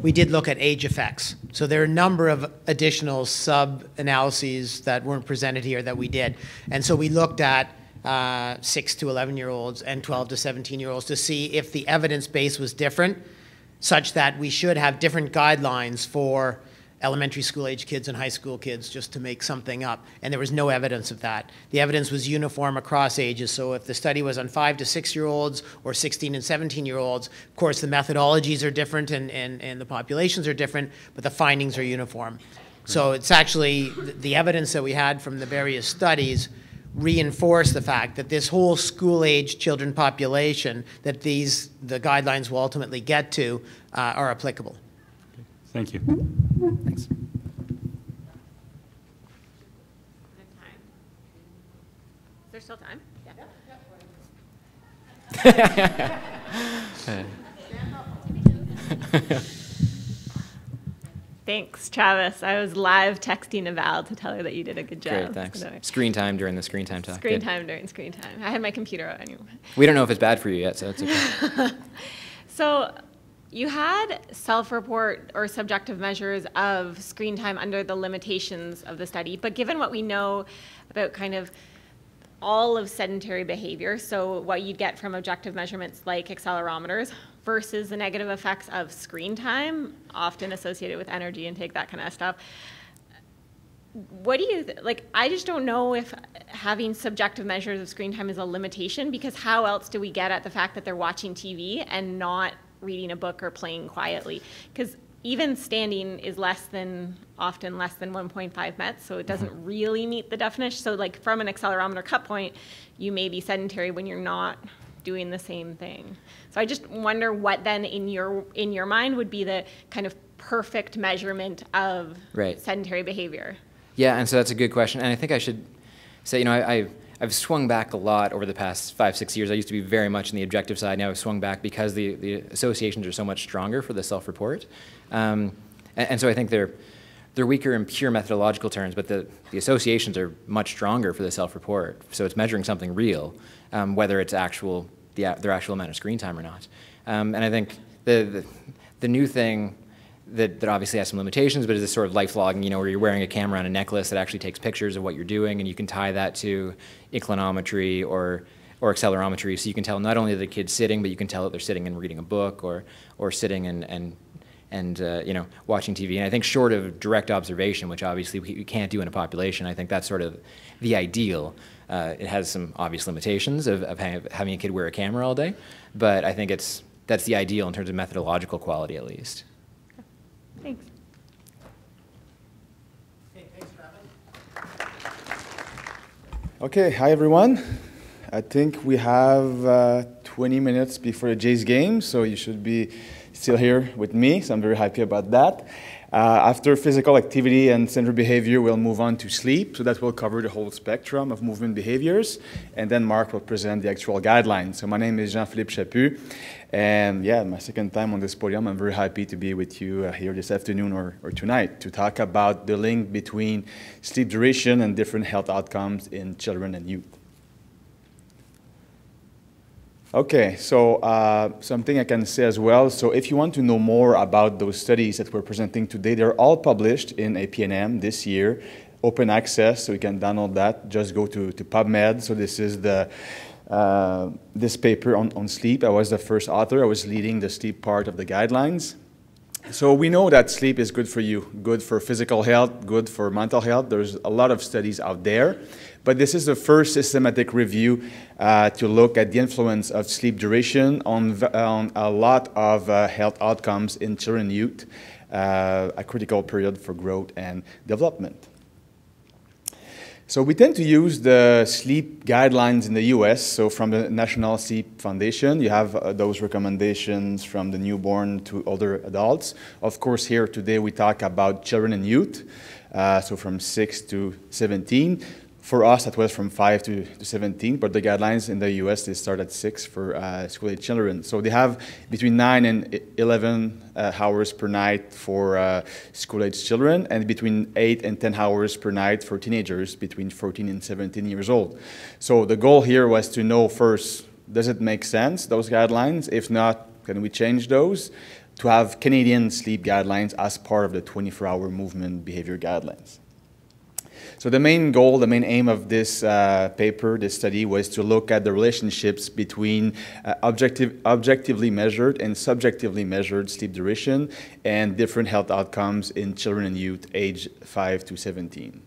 we did look at age effects. So there are a number of additional sub-analyses that weren't presented here that we did. And so we looked at uh, 6 to 11 year olds and 12 to 17 year olds to see if the evidence base was different, such that we should have different guidelines for elementary school age kids and high school kids just to make something up. And there was no evidence of that. The evidence was uniform across ages. So if the study was on five to six year olds or 16 and 17 year olds, of course, the methodologies are different and, and, and the populations are different, but the findings are uniform. So it's actually the evidence that we had from the various studies reinforce the fact that this whole school age children population that these the guidelines will ultimately get to uh, are applicable. Thank you. Thanks. Is there still time? Yeah. [laughs] Thanks, Travis. I was live texting Val to tell her that you did a good job. Great, thanks. So, Screen time during the screen time talk. Screen Good. time during screen time. I had my computer out anyway. We don't know if it's bad for you yet, so it's okay. [laughs] So you had self-report or subjective measures of screen time under the limitations of the study, but given what we know about kind of all of sedentary behavior, so what you'd get from objective measurements like accelerometers versus the negative effects of screen time, often associated with energy intake, that kind of stuff. What do you, like, I just don't know if having subjective measures of screen time is a limitation because how else do we get at the fact that they're watching TV and not reading a book or playing quietly? Because even standing is less than, often less than 1.5 mets, so it doesn't mm-hmm. really meet the definition. So, like, from an accelerometer cut point, you may be sedentary when you're not doing the same thing. So I just wonder what then in your in your mind would be the kind of perfect measurement of Right. sedentary behavior. Yeah, and so that's a good question. And I think I should say, you know, I, I, I've swung back a lot over the past five, six years. I used to be very much in the objective side. Now I've swung back because the, the associations are so much stronger for the self-report. Um, and, and so I think they're, they're weaker in pure methodological terms, but the, the associations are much stronger for the self-report. So it's measuring something real, um, whether it's actual, the, their actual amount of screen time or not. Um, and I think the, the, the new thing that, that obviously has some limitations, but is this sort of life logging, you know, where you're wearing a camera on a necklace that actually takes pictures of what you're doing, and you can tie that to inclinometry or, or accelerometry, so you can tell not only that the kid's sitting, but you can tell that they're sitting and reading a book, or, or sitting and, and, and uh, you know, watching TV. And I think short of direct observation, which obviously we, we can't do in a population, I think that's sort of the ideal. Uh, it has some obvious limitations of, of ha- having a kid wear a camera all day, but I think it's, that's the ideal in terms of methodological quality at least. Thanks. Okay, hi everyone. I think we have uh, 20 minutes before the Jays game, so you should be still here with me, so I'm very happy about that. Uh, after physical activity and sedentary behavior, we'll move on to sleep, so that will cover the whole spectrum of movement behaviors, and then Mark will present the actual guidelines. So my name is Jean-Philippe Chaput, and yeah, my second time on this podium, I'm very happy to be with you uh, here this afternoon or, or tonight to talk about the link between sleep duration and different health outcomes in children and youth. Okay, so uh, something I can say as well. So if you want to know more about those studies that we're presenting today, they're all published in APNM this year, open access, so you can download that. Just go to, to PubMed. So this is the uh, this paper on, on sleep. I was the first author. I was leading the sleep part of the guidelines. So we know that sleep is good for you, good for physical health, good for mental health. There's a lot of studies out there, but this is the first systematic review uh, to look at the influence of sleep duration on, on a lot of uh, health outcomes in children and youth, uh, a critical period for growth and development. So we tend to use the sleep guidelines in the US. So from the National Sleep Foundation, you have uh, those recommendations from the newborn to older adults. Of course, here today we talk about children and youth, uh, so from 6 to 17. For us, that was from 5 to, to 17, but the guidelines in the US, they start at 6 for uh, school-age children. So they have between 9 and 11 uh, hours per night for uh, school-age children, and between 8 and 10 hours per night for teenagers between 14 and 17 years old. So the goal here was to know first, does it make sense, those guidelines? If not, can we change those? To have Canadian sleep guidelines as part of the 24-hour movement behavior guidelines. So the main goal, the main aim of this uh, paper, this study, was to look at the relationships between uh, objective, objectively measured and subjectively measured sleep duration and different health outcomes in children and youth aged 5 to 17.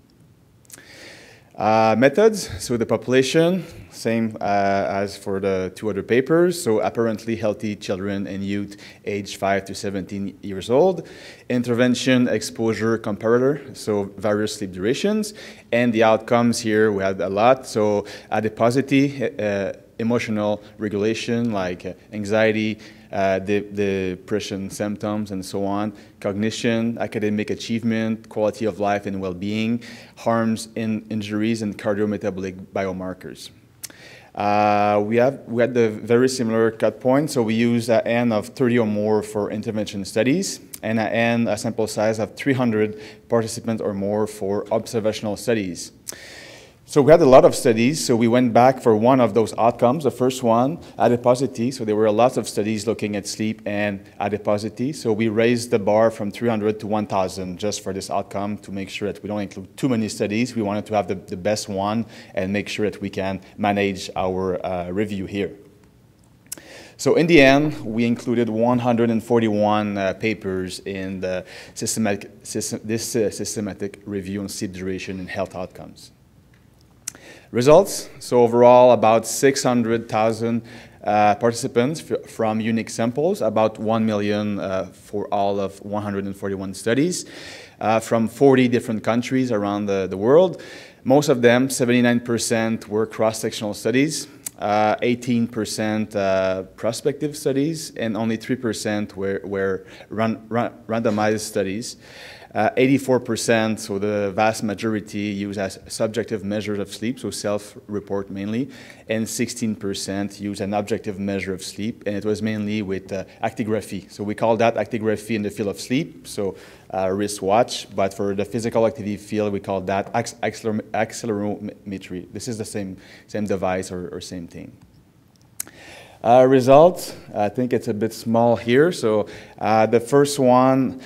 Uh, methods, so the population, same uh, as for the two other papers, so apparently healthy children and youth aged 5 to 17 years old. Intervention, exposure, comparator, so various sleep durations. And the outcomes here, we had a lot, so adiposity, uh, emotional regulation like anxiety, uh, the, the depression symptoms and so on, cognition, academic achievement, quality of life and well-being, harms in injuries, and cardiometabolic biomarkers. Uh, we, have, we had the very similar cut point, so we used an N of 30 or more for intervention studies, and an N, a sample size of 300 participants or more for observational studies. So we had a lot of studies, so we went back for one of those outcomes. The first one, adiposity, so there were lots of studies looking at sleep and adiposity. So we raised the bar from 300 to 1,000 just for this outcome to make sure that we don't include too many studies. We wanted to have the, the best one and make sure that we can manage our uh, review here. So in the end, we included 141 uh, papers in the systematic, system, this uh, systematic review on sleep duration and health outcomes. Results, so overall about 600,000 uh, participants from unique samples, about 1 million uh, for all of 141 studies uh, from 40 different countries around the, the world. Most of them, 79% were cross-sectional studies, 18% uh, uh, prospective studies, and only 3% were, were ran, ran, randomized studies. 84%, uh, so the vast majority use as subjective measures of sleep, so self-report mainly, and 16% use an objective measure of sleep, and it was mainly with uh, actigraphy. So we call that actigraphy in the field of sleep, so uh, wristwatch, but for the physical activity field, we call that accelerometry. This is the same, same device or, or same thing. Uh, results, I think it's a bit small here. So uh, the first one,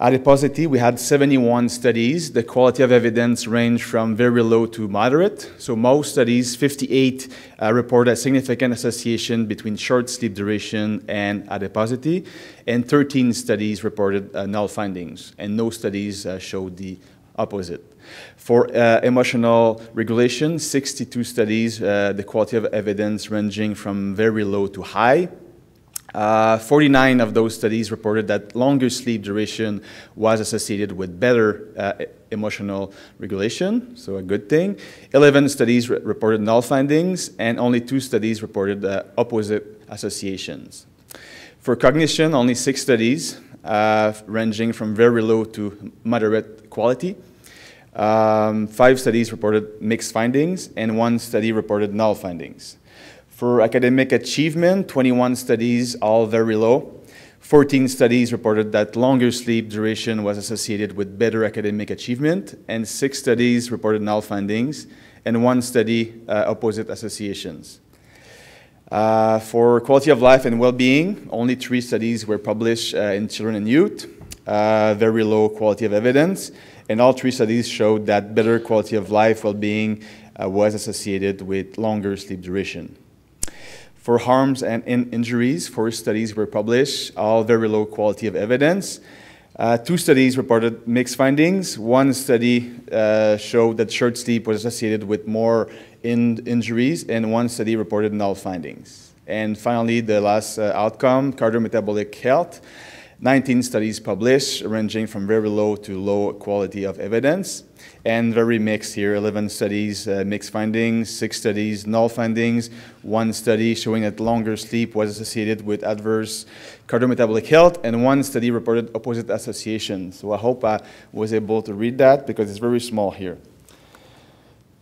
Adiposity, we had 71 studies. The quality of evidence ranged from very low to moderate. So most studies, 58, uh, a significant association between short sleep duration and adiposity, and 13 studies reported uh, null findings, and no studies uh, showed the opposite. For uh, emotional regulation, 62 studies, uh, the quality of evidence ranging from very low to high, uh, 49 of those studies reported that longer sleep duration was associated with better uh, emotional regulation, so a good thing. 11 studies re reported null findings, and only two studies reported uh, opposite associations. For cognition, only six studies, uh, ranging from very low to moderate quality. Um, five studies reported mixed findings, and one study reported null findings. For academic achievement, 21 studies, all very low. 14 studies reported that longer sleep duration was associated with better academic achievement, and six studies reported null findings, and one study uh, opposite associations. Uh, for quality of life and well-being, only three studies were published uh, in children and youth, uh, very low quality of evidence, and all three studies showed that better quality of life well-being uh, was associated with longer sleep duration. For harms and in injuries, four studies were published, all very low quality of evidence. Uh, two studies reported mixed findings. One study uh, showed that short sleep was associated with more in injuries, and one study reported null findings. And finally, the last uh, outcome, cardiometabolic health. 19 studies published, ranging from very low to low quality of evidence and very mixed here 11 studies, uh, mixed findings, six studies, null findings, one study showing that longer sleep was associated with adverse cardiometabolic health, and one study reported opposite association. So I hope I was able to read that because it's very small here.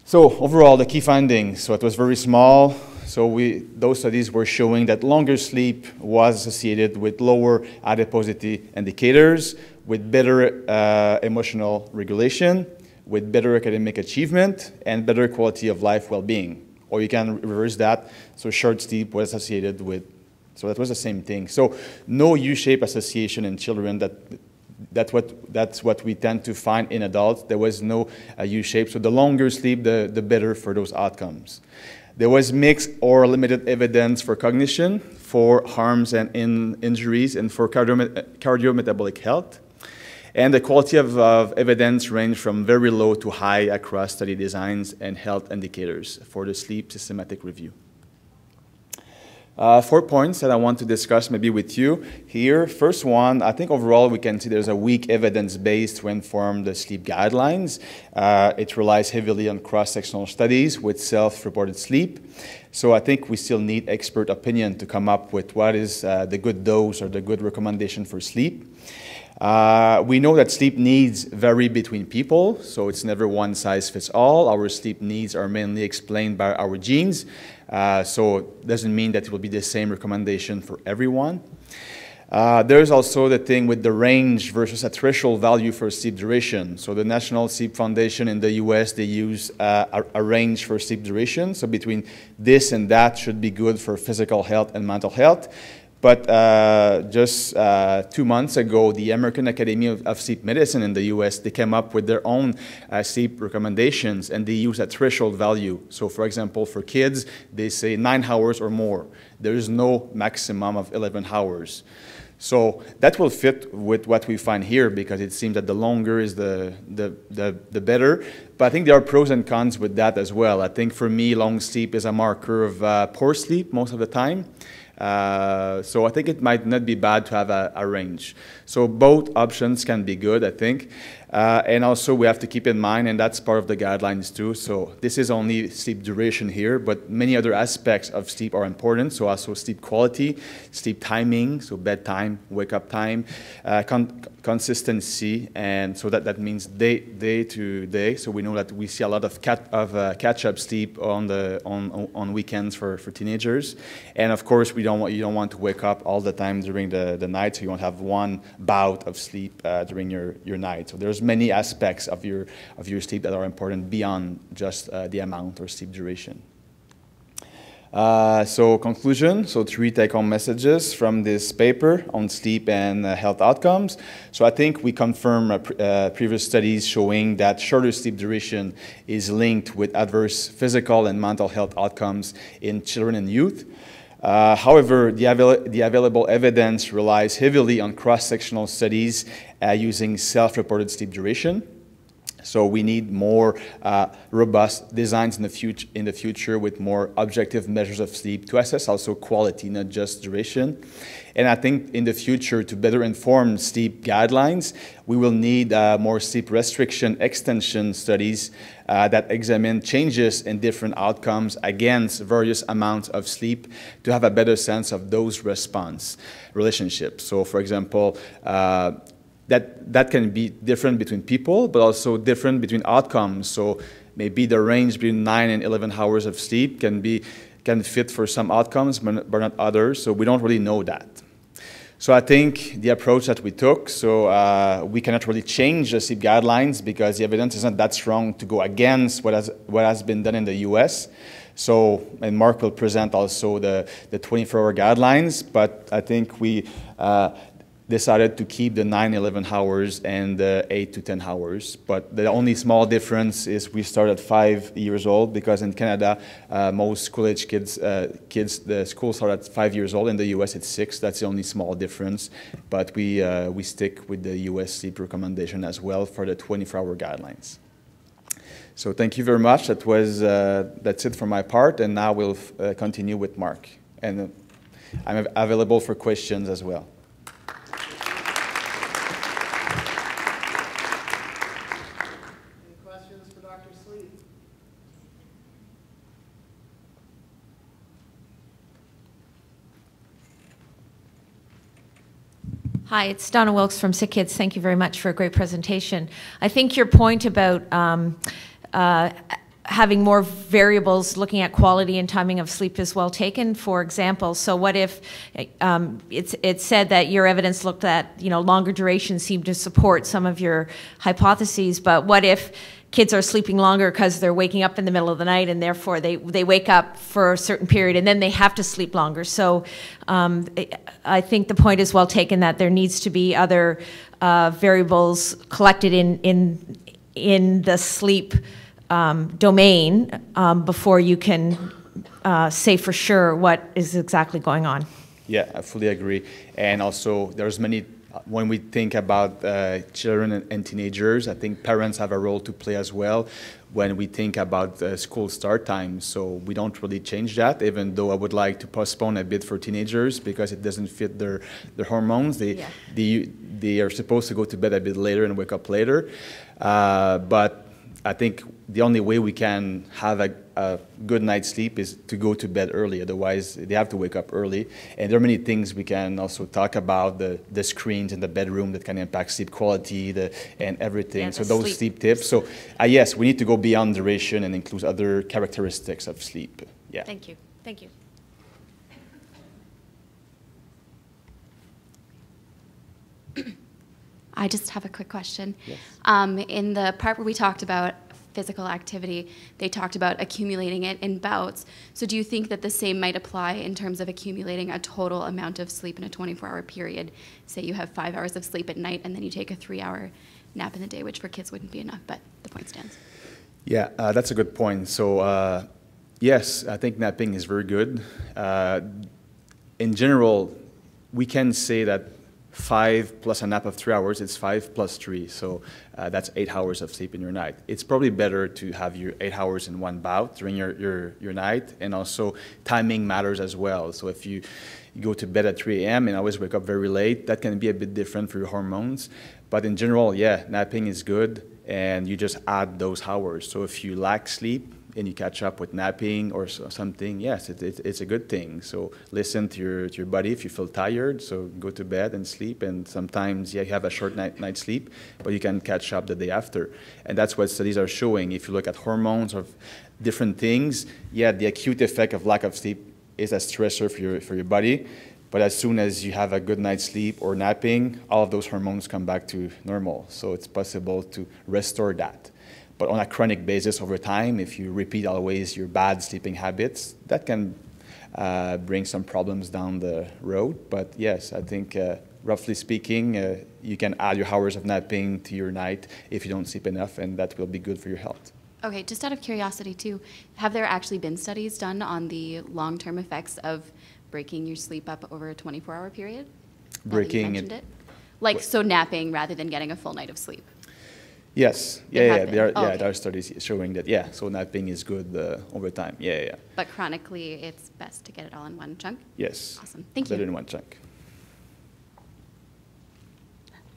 So overall, the key findings, so it was very small. So we, those studies were showing that longer sleep was associated with lower adiposity indicators, with better uh, emotional regulation, with better academic achievement and better quality of life well-being. Or you can reverse that, so short sleep was associated with, so that was the same thing. So no U-shape association in children that that's what, that's what we tend to find in adults. There was no uh, U shape. So the longer sleep, the, the better for those outcomes. There was mixed or limited evidence for cognition, for harms and in injuries, and for cardio cardiometabolic health. And the quality of, of evidence ranged from very low to high across study designs and health indicators for the sleep systematic review. Uh, four points that I want to discuss maybe with you here. First one, I think overall we can see there's a weak evidence base to inform the sleep guidelines. Uh, it relies heavily on cross-sectional studies with self-reported sleep. So I think we still need expert opinion to come up with what is uh, the good dose or the good recommendation for sleep. Uh, we know that sleep needs vary between people, so it's never one size fits all. Our sleep needs are mainly explained by our genes, uh, so it doesn't mean that it will be the same recommendation for everyone. Uh, there's also the thing with the range versus a threshold value for sleep duration. So the National Sleep Foundation in the US, they use uh, a, a, range for sleep duration. So between this and that should be good for physical health and mental health. But uh, just uh, two months ago, the American Academy of, of, Sleep Medicine in the US, they came up with their own uh, sleep recommendations and they use a threshold value. So for example, for kids, they say nine hours or more. There is no maximum of 11 hours. So that will fit with what we find here because it seems that the longer is the, the, the, the, better. But I think there are pros and cons with that as well. I think for me, long sleep is a marker of uh, poor sleep most of the time. Uh, so I think it might not be bad to have a, a range. So both options can be good, I think. Uh, and also we have to keep in mind, and that's part of the guidelines too, so this is only sleep duration here, but many other aspects of sleep are important, so also sleep quality, sleep timing, so bedtime, wake up time, uh, con consistency, and so that, that means day, day to day, so we know that we see a lot of, cat, of uh, catch-up sleep on, the, on, on weekends for, for teenagers, and of course we don't want, you don't want to wake up all the time during the, the night, so you won't have one bout of sleep uh, during your, your night, so there's many aspects of your, of your sleep that are important beyond just uh, the amount or sleep duration. Uh, so conclusion, so three take-home messages from this paper on sleep and uh, health outcomes. So I think we confirm uh, uh, previous studies showing that shorter sleep duration is linked with adverse physical and mental health outcomes in children and youth. Uh, however, the, avail the, available evidence relies heavily on cross-sectional studies uh, using self-reported sleep duration. So we need more uh, robust designs in the, future, in the future with more objective measures of sleep to assess also quality, not just duration. And I think in the future, to better inform sleep guidelines, we will need uh, more sleep restriction extension studies uh, that examine changes in different outcomes against various amounts of sleep to have a better sense of those response relationships. So, for example, uh, that, that can be different between people, but also different between outcomes. So maybe the range between 9 and 11 hours of sleep can, be, can fit for some outcomes, but not others. So we don't really know that. So I think the approach that we took, so uh, we cannot really change the sleep guidelines because the evidence is not that strong to go against what has, what has been done in the US. So, and Mark will present also the, the 24-hour guidelines, but I think we, uh, decided to keep the 9, 11 hours and the 8 to 10 hours. But the only small difference is we start at 5 years old because in Canada, uh, most school age kids, uh, kids, the school start at 5 years old. In the US, it's 6. That's the only small difference. But we, uh, we stick with the US sleep recommendation as well for the 24 hour guidelines. So thank you very much. That was, uh, that's it for my part. And now we'll uh, continue with Mark. And uh, I'm available for questions as well. Hi, it's Donna Wilkes from Sick Kids. Thank you very much for a great presentation. I think your point about um, uh, having more variables looking at quality and timing of sleep is well taken. For example, so what if um, it's, it's said that your evidence looked at, you know, longer duration seemed to support some of your hypotheses, but what if kids are sleeping longer because they're waking up in the middle of the night and therefore they, they wake up for a certain period and then they have to sleep longer. So um, I think the point is well taken that there needs to be other uh, variables collected in, in, in the sleep um, domain um, before you can uh, say for sure what is exactly going on. Yeah, I fully agree. And also, there's many when we think about uh, children and, teenagers, I think parents have a role to play as well when we think about uh, school start times. So we don't really change that, even though I would like to postpone a bit for teenagers because it doesn't fit their, their hormones. They, yeah. they, they are supposed to go to bed a bit later and wake up later. Uh, but I think the only way we can have a, a, good night's sleep is to go to bed early. Otherwise, they have to wake up early. And there are many things we can also talk about the, the screens in the bedroom that can impact sleep quality the, and everything. Yeah, so those sleep. sleep tips. So uh, yes, we need to go beyond duration and include other characteristics of sleep. Yeah. Thank you. Thank you. [coughs] I just have a quick question. Yes. Um, in the part where we talked about physical activity, they talked about accumulating it in bouts. So do you think that the same might apply in terms of accumulating a total amount of sleep in a 24-hour period? Say you have five hours of sleep at night and then you take a three-hour nap in the day, which for kids wouldn't be enough, but the point stands. Yeah, uh, that's a good point. So uh, yes, I think napping is very good. Uh, in general, we can say that five plus a nap of three hours, it's five plus three. So uh, that's eight hours of sleep in your night. It's probably better to have your eight hours in one bout during your, your, your night. And also, timing matters as well. So if you, you go to bed at 3 a.m. and always wake up very late, that can be a bit different for your hormones. But in general, yeah, napping is good. And you just add those hours. So if you lack sleep, and you catch up with napping or something, yes, it, it, it's a good thing. So listen to your, to your body if you feel tired. So go to bed and sleep. And sometimes, yeah, you have a short night, night sleep, but you can catch up the day after. And that's what studies are showing. If you look at hormones or different things, yeah, the acute effect of lack of sleep is a stressor for your, for your body. But as soon as you have a good night's sleep or napping, all of those hormones come back to normal. So it's possible to restore that. But on a chronic basis over time, if you repeat always your bad sleeping habits, that can uh, bring some problems down the road. But yes, I think uh, roughly speaking, uh, you can add your hours of napping to your night if you don't sleep enough, and that will be good for your health. Okay, just out of curiosity too, have there actually been studies done on the long-term effects of breaking your sleep up over a 24-hour period? Breaking it, it? Like, so napping rather than getting a full night of sleep? Yes, yeah, yeah, there are, oh, yeah, okay. there are studies showing that, yeah, so napping is good uh, over time, yeah, yeah. But chronically, it's best to get it all in one chunk? Yes. Awesome, thank you. Better in one chunk.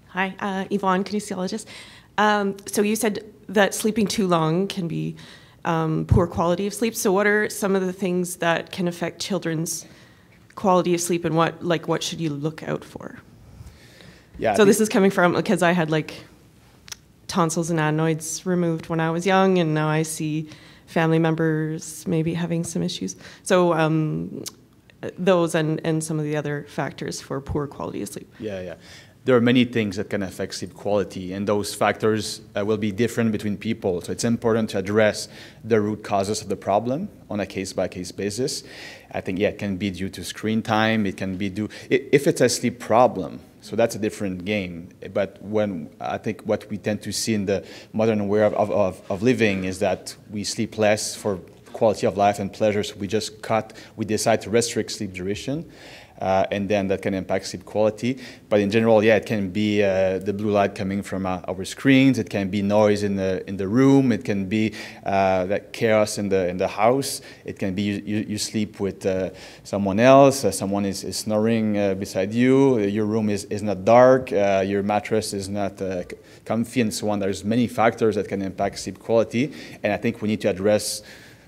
Hi, uh, Yvonne, kinesiologist. Um, so you said that sleeping too long can be um, poor quality of sleep. So what are some of the things that can affect children's quality of sleep and what, like, what should you look out for? Yeah. So this is coming from, because I had like tonsils and adenoids removed when I was young, and now I see family members maybe having some issues. So um, those and, and some of the other factors for poor quality of sleep. Yeah, yeah. There are many things that can affect sleep quality, and those factors uh, will be different between people. So it's important to address the root causes of the problem on a case by case basis. I think, yeah, it can be due to screen time, it can be due, if it's a sleep problem, so that's a different game. But when I think what we tend to see in the modern way of, of, of living is that we sleep less for quality of life and pleasure. So we just cut, we decide to restrict sleep duration uh, and then that can impact sleep quality. But in general, yeah, it can be uh, the blue light coming from uh, our screens. It can be noise in the in the room. It can be uh, that chaos in the in the house. It can be you, you, you sleep with uh, someone else. Uh, someone is, is snoring beside you. Your room is, is not dark. your mattress is not comfy, and so on. There's many factors that can impact sleep quality, and I think we need to address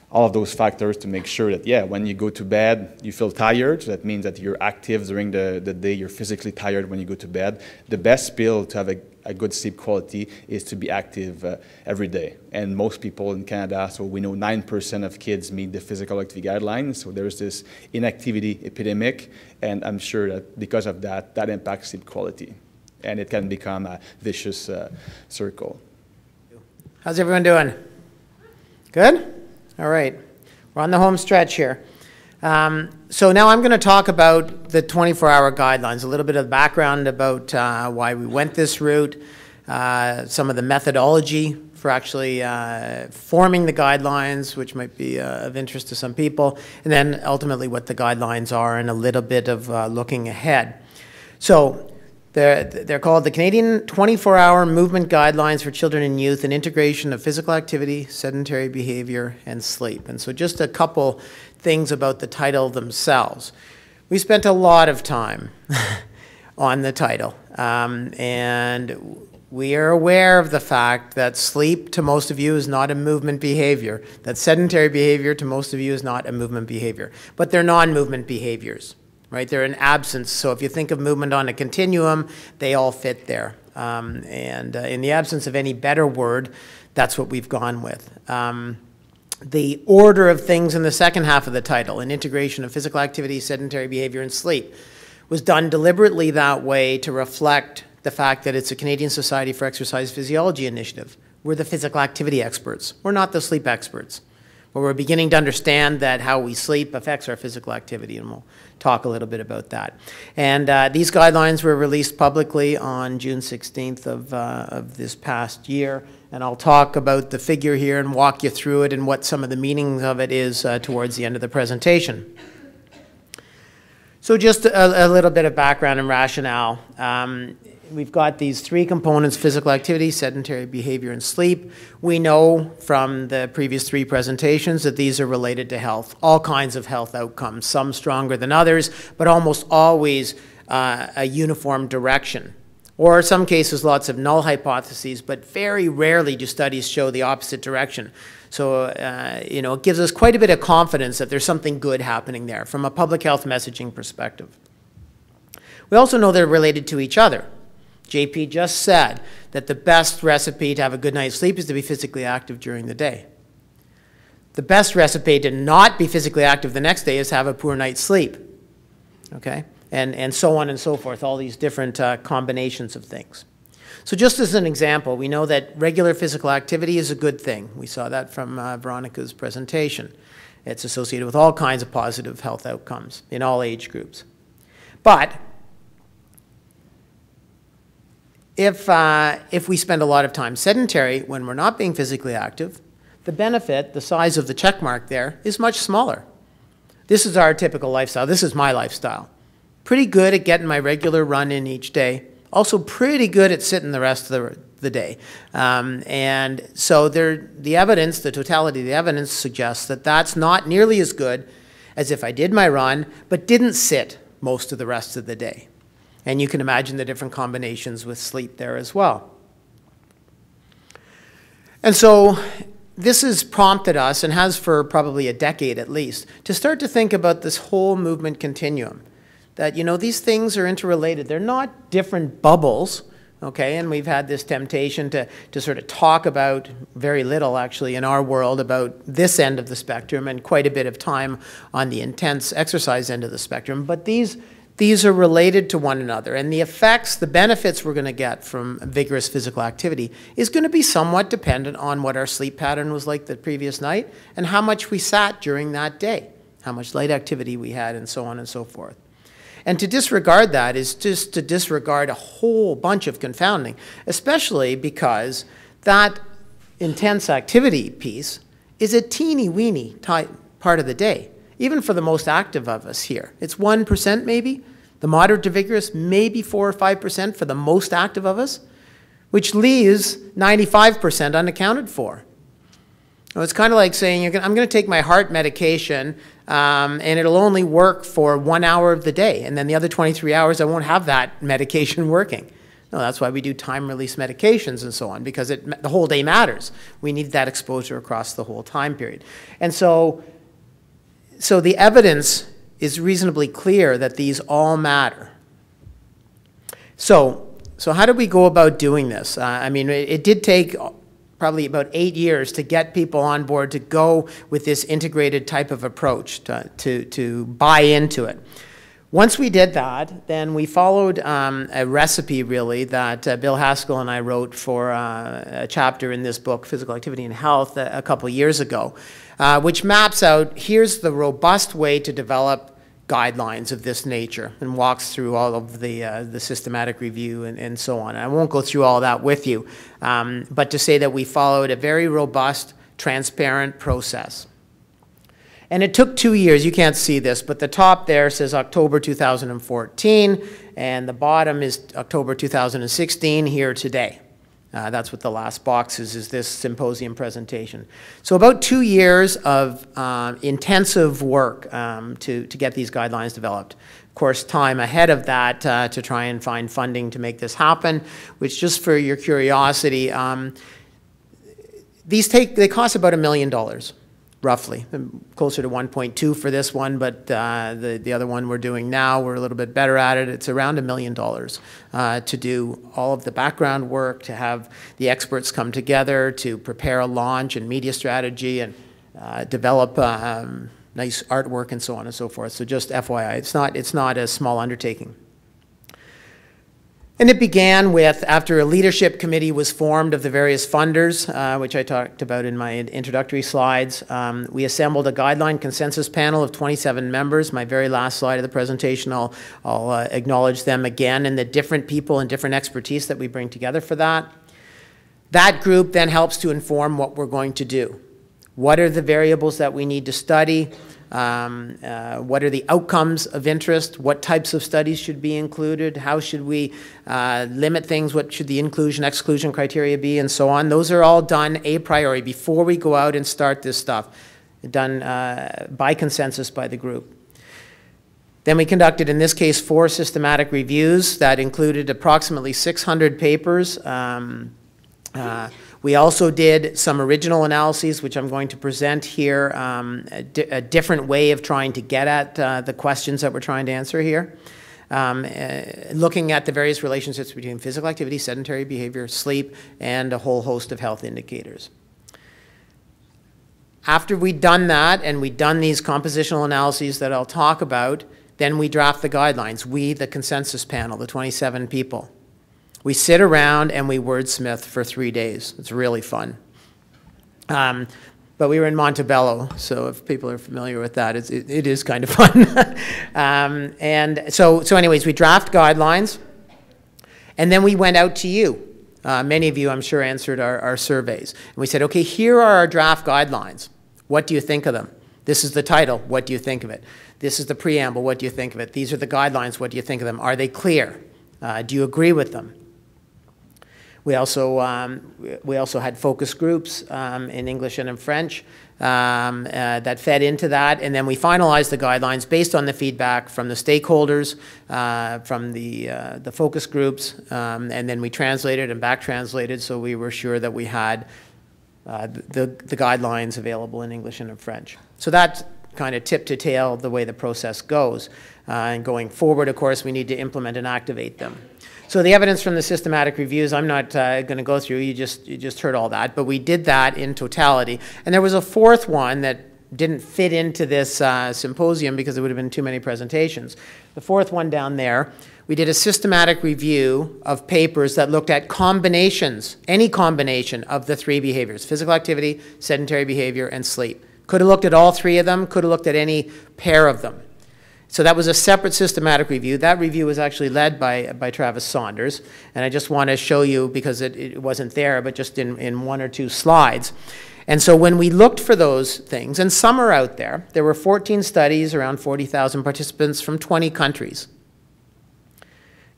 all of those factors to make sure that, yeah, when you go to bed, you feel tired. So that means that you're active during the, the day, you're physically tired when you go to bed. The best pill to have a, a good sleep quality is to be active uh, every day. And most people in Canada, so we know 9% of kids meet the physical activity guidelines. So there's this inactivity epidemic. And I'm sure that because of that, that impacts sleep quality. And it can become a vicious uh, circle. How's everyone doing? Good? All right. We're on the home stretch here. Um, so now I'm going to talk about the 24-hour guidelines, a little bit of background about uh, why we went this route, uh, some of the methodology for actually uh, forming the guidelines, which might be uh, of interest to some people, and then ultimately what the guidelines are and a little bit of uh, looking ahead. So they're, they're called the Canadian 24-Hour Movement Guidelines for Children and Youth, an integration of physical activity, sedentary behavior, and sleep. And so just a couple things about the title themselves. We spent a lot of time [laughs] on the title, um, and we are aware of the fact that sleep to most of you is not a movement behavior, that sedentary behavior to most of you is not a movement behavior, but they're non-movement behaviors right? They're an absence. So if you think of movement on a continuum, they all fit there. Um, and uh, in the absence of any better word, that's what we've gone with. Um, the order of things in the second half of the title, an integration of physical activity, sedentary behavior, and sleep, was done deliberately that way to reflect the fact that it's a Canadian Society for Exercise Physiology initiative. We're the physical activity experts. We're not the sleep experts. But we're beginning to understand that how we sleep affects our physical activity, and we'll talk a little bit about that. And uh, these guidelines were released publicly on June 16th of, uh, of this past year. And I'll talk about the figure here and walk you through it and what some of the meanings of it is uh, towards the end of the presentation. So just a, a, little bit of background and rationale. Um, we've got these three components, physical activity, sedentary behavior, and sleep. We know from the previous three presentations that these are related to health, all kinds of health outcomes, some stronger than others, but almost always uh, a uniform direction. Or in some cases, lots of null hypotheses, but very rarely do studies show the opposite direction. So, uh, you know, it gives us quite a bit of confidence that there's something good happening there from a public health messaging perspective. We also know they're related to each other. JP just said that the best recipe to have a good night's sleep is to be physically active during the day. The best recipe to not be physically active the next day is have a poor night's sleep. Okay? And, and so on and so forth, all these different uh, combinations of things. So just as an example, we know that regular physical activity is a good thing. We saw that from uh, Veronica's presentation. It's associated with all kinds of positive health outcomes in all age groups. But if, uh, if we spend a lot of time sedentary when we're not being physically active, the benefit, the size of the check mark there, is much smaller. This is our typical lifestyle. This is my lifestyle. Pretty good at getting my regular run in each day. Also pretty good at sitting the rest of the, the day. Um, and so there, the evidence, the totality of the evidence suggests that that's not nearly as good as if I did my run, but didn't sit most of the rest of the day. And you can imagine the different combinations with sleep there as well. And so this has prompted us, and has for probably a decade at least, to start to think about this whole movement continuum. That, you know, these things are interrelated. They're not different bubbles, okay? And we've had this temptation to, to sort of talk about very little, actually, in our world about this end of the spectrum and quite a bit of time on the intense exercise end of the spectrum. But these these are related to one another. And the effects, the benefits we're going to get from vigorous physical activity is going to be somewhat dependent on what our sleep pattern was like the previous night and how much we sat during that day, how much light activity we had, and so on and so forth. And to disregard that is just to disregard a whole bunch of confounding, especially because that intense activity piece is a teeny weeny part of the day even for the most active of us here. It's 1% maybe. The moderate to vigorous, maybe 4 or 5% for the most active of us, which leaves 95% unaccounted for. So it's kind of like saying, I'm going to take my heart medication um, and it'll only work for one hour of the day. And then the other 23 hours, I won't have that [laughs] medication working. No, that's why we do time release medications and so on, because it, the whole day matters. We need that exposure across the whole time period. And so so the evidence is reasonably clear that these all matter. So, so how did we go about doing this? Uh, I mean, it, it did take probably about eight years to get people on board to go with this integrated type of approach, to, to, to buy into it. Once we did that, then we followed um, a recipe, really, that uh, Bill Haskell and I wrote for uh, a chapter in this book, Physical Activity and Health, a, a couple years ago, uh, which maps out here's the robust way to develop guidelines of this nature and walks through all of the, uh, the systematic review and, and so on. I won't go through all that with you, um, but to say that we followed a very robust, transparent process. And it took two years. You can't see this, but the top there says October 2014, and the bottom is October 2016 here today. Uh, that's what the last box is, is this symposium presentation. So about two years of um, intensive work um, to, to get these guidelines developed. Of course, time ahead of that uh, to try and find funding to make this happen, which just for your curiosity, um, these take, they cost about a million dollars roughly, closer to 1.2 for this one, but uh, the, the other one we're doing now, we're a little bit better at it. It's around a million dollars uh, to do all of the background work, to have the experts come together, to prepare a launch and media strategy, and uh, develop um, nice artwork and so on and so forth. So just FYI, it's not, it's not a small undertaking. And it began with, after a leadership committee was formed of the various funders, uh, which I talked about in my introductory slides, um, we assembled a guideline consensus panel of 27 members. My very last slide of the presentation, I'll, I'll uh, acknowledge them again and the different people and different expertise that we bring together for that. That group then helps to inform what we're going to do. What are the variables that we need to study? Um, uh, what are the outcomes of interest? What types of studies should be included? How should we uh, limit things? What should the inclusion, exclusion criteria be, and so on? Those are all done a priori before we go out and start this stuff, done uh, by consensus by the group. Then we conducted, in this case, four systematic reviews that included approximately 600 papers. Um, uh, we also did some original analyses, which I'm going to present here, um, a, di a, different way of trying to get at uh, the questions that we're trying to answer here. Um, uh, looking at the various relationships between physical activity, sedentary behavior, sleep, and a whole host of health indicators. After we'd done that and we'd done these compositional analyses that I'll talk about, then we draft the guidelines. We, the consensus panel, the 27 people. We sit around and we wordsmith for three days. It's really fun. Um, but we were in Montebello, so if people are familiar with that, it, it is kind of [laughs] fun. um, and so, so anyways, we draft guidelines, and then we went out to you. Uh, many of you, I'm sure, answered our, our surveys. And we said, okay, here are our draft guidelines. What do you think of them? This is the title. What do you think of it? This is the preamble. What do you think of it? These are the guidelines. What do you think of them? Are they clear? Uh, do you agree with them? We also, um, we also had focus groups um, in English and in French um, uh, that fed into that. And then we finalized the guidelines based on the feedback from the stakeholders, uh, from the, uh, the focus groups, um, and then we translated and back translated so we were sure that we had uh, the, the guidelines available in English and in French. So that's kind of tip to tail the way the process goes. Uh, and going forward, of course, we need to implement and activate them. So the evidence from the systematic reviews, I'm not uh, going to go through. You just you just heard all that, but we did that in totality. And there was a fourth one that didn't fit into this uh, symposium because there would have been too many presentations. The fourth one down there, we did a systematic review of papers that looked at combinations, any combination of the three behaviors: physical activity, sedentary behavior, and sleep. Could have looked at all three of them. Could have looked at any pair of them. So that was a separate systematic review. That review was actually led by, by Travis Saunders. And I just want to show you, because it, it wasn't there, but just in, in one or two slides. And so when we looked for those things, and some are out there, there were 14 studies, around 40,000 participants from 20 countries.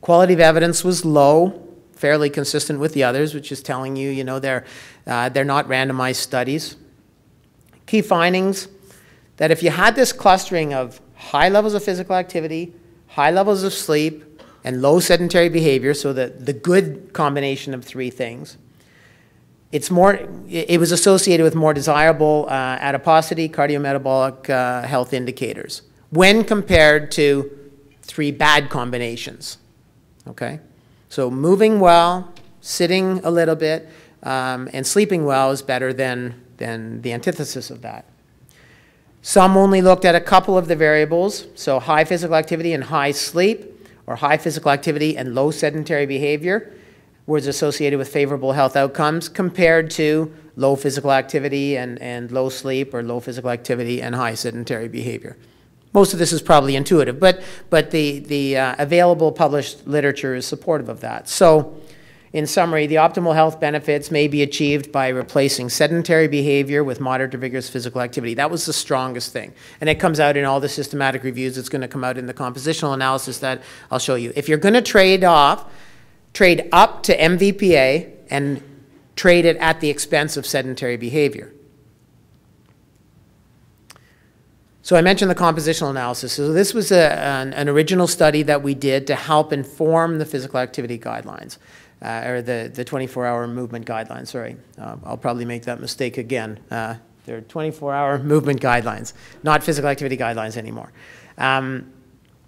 Quality of evidence was low, fairly consistent with the others, which is telling you, you know, they're, uh, they're not randomized studies. Key findings, that if you had this clustering of high levels of physical activity, high levels of sleep, and low sedentary behavior, so that the good combination of three things. It's more, it was associated with more desirable uh, adiposity, cardiometabolic uh, health indicators when compared to three bad combinations. Okay? So moving well, sitting a little bit, um, and sleeping well is better than, than the antithesis of that. Some only looked at a couple of the variables, so high physical activity and high sleep, or high physical activity and low sedentary behavior was associated with favorable health outcomes compared to low physical activity and, and low sleep or low physical activity and high sedentary behavior. Most of this is probably intuitive, but, but the, the uh, available published literature is supportive of that. So in summary, the optimal health benefits may be achieved by replacing sedentary behavior with moderate to vigorous physical activity. That was the strongest thing. And it comes out in all the systematic reviews. It's going to come out in the compositional analysis that I'll show you. If you're going to trade off, trade up to MVPA and trade it at the expense of sedentary behavior. So I mentioned the compositional analysis. So this was a, an, an, original study that we did to help inform the physical activity guidelines uh, or the, the 24-hour movement guidelines, sorry. Uh, I'll probably make that mistake again. Uh, they're 24-hour movement guidelines, not physical activity guidelines anymore. Um,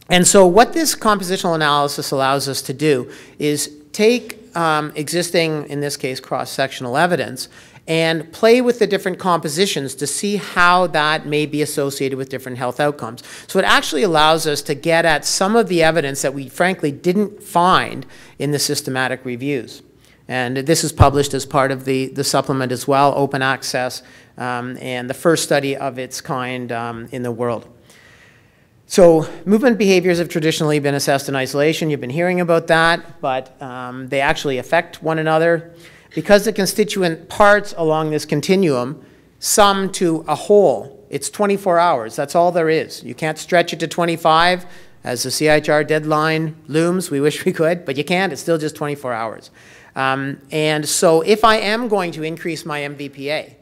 and so what this compositional analysis allows us to do is take um, existing, in this case, cross-sectional evidence and play with the different compositions to see how that may be associated with different health outcomes. So it actually allows us to get at some of the evidence that we frankly didn't find in the systematic reviews. And this is published as part of the, the supplement as well, open access, um, and the first study of its kind um, in the world. So movement behaviors have traditionally been assessed in isolation. You've been hearing about that, but um, they actually affect one another because the constituent parts along this continuum sum to a whole. It's 24 hours. That's all there is. You can't stretch it to 25 as the CIHR deadline looms. We wish we could, but you can't. It's still just 24 hours. Um, and so if I am going to increase my MVPA,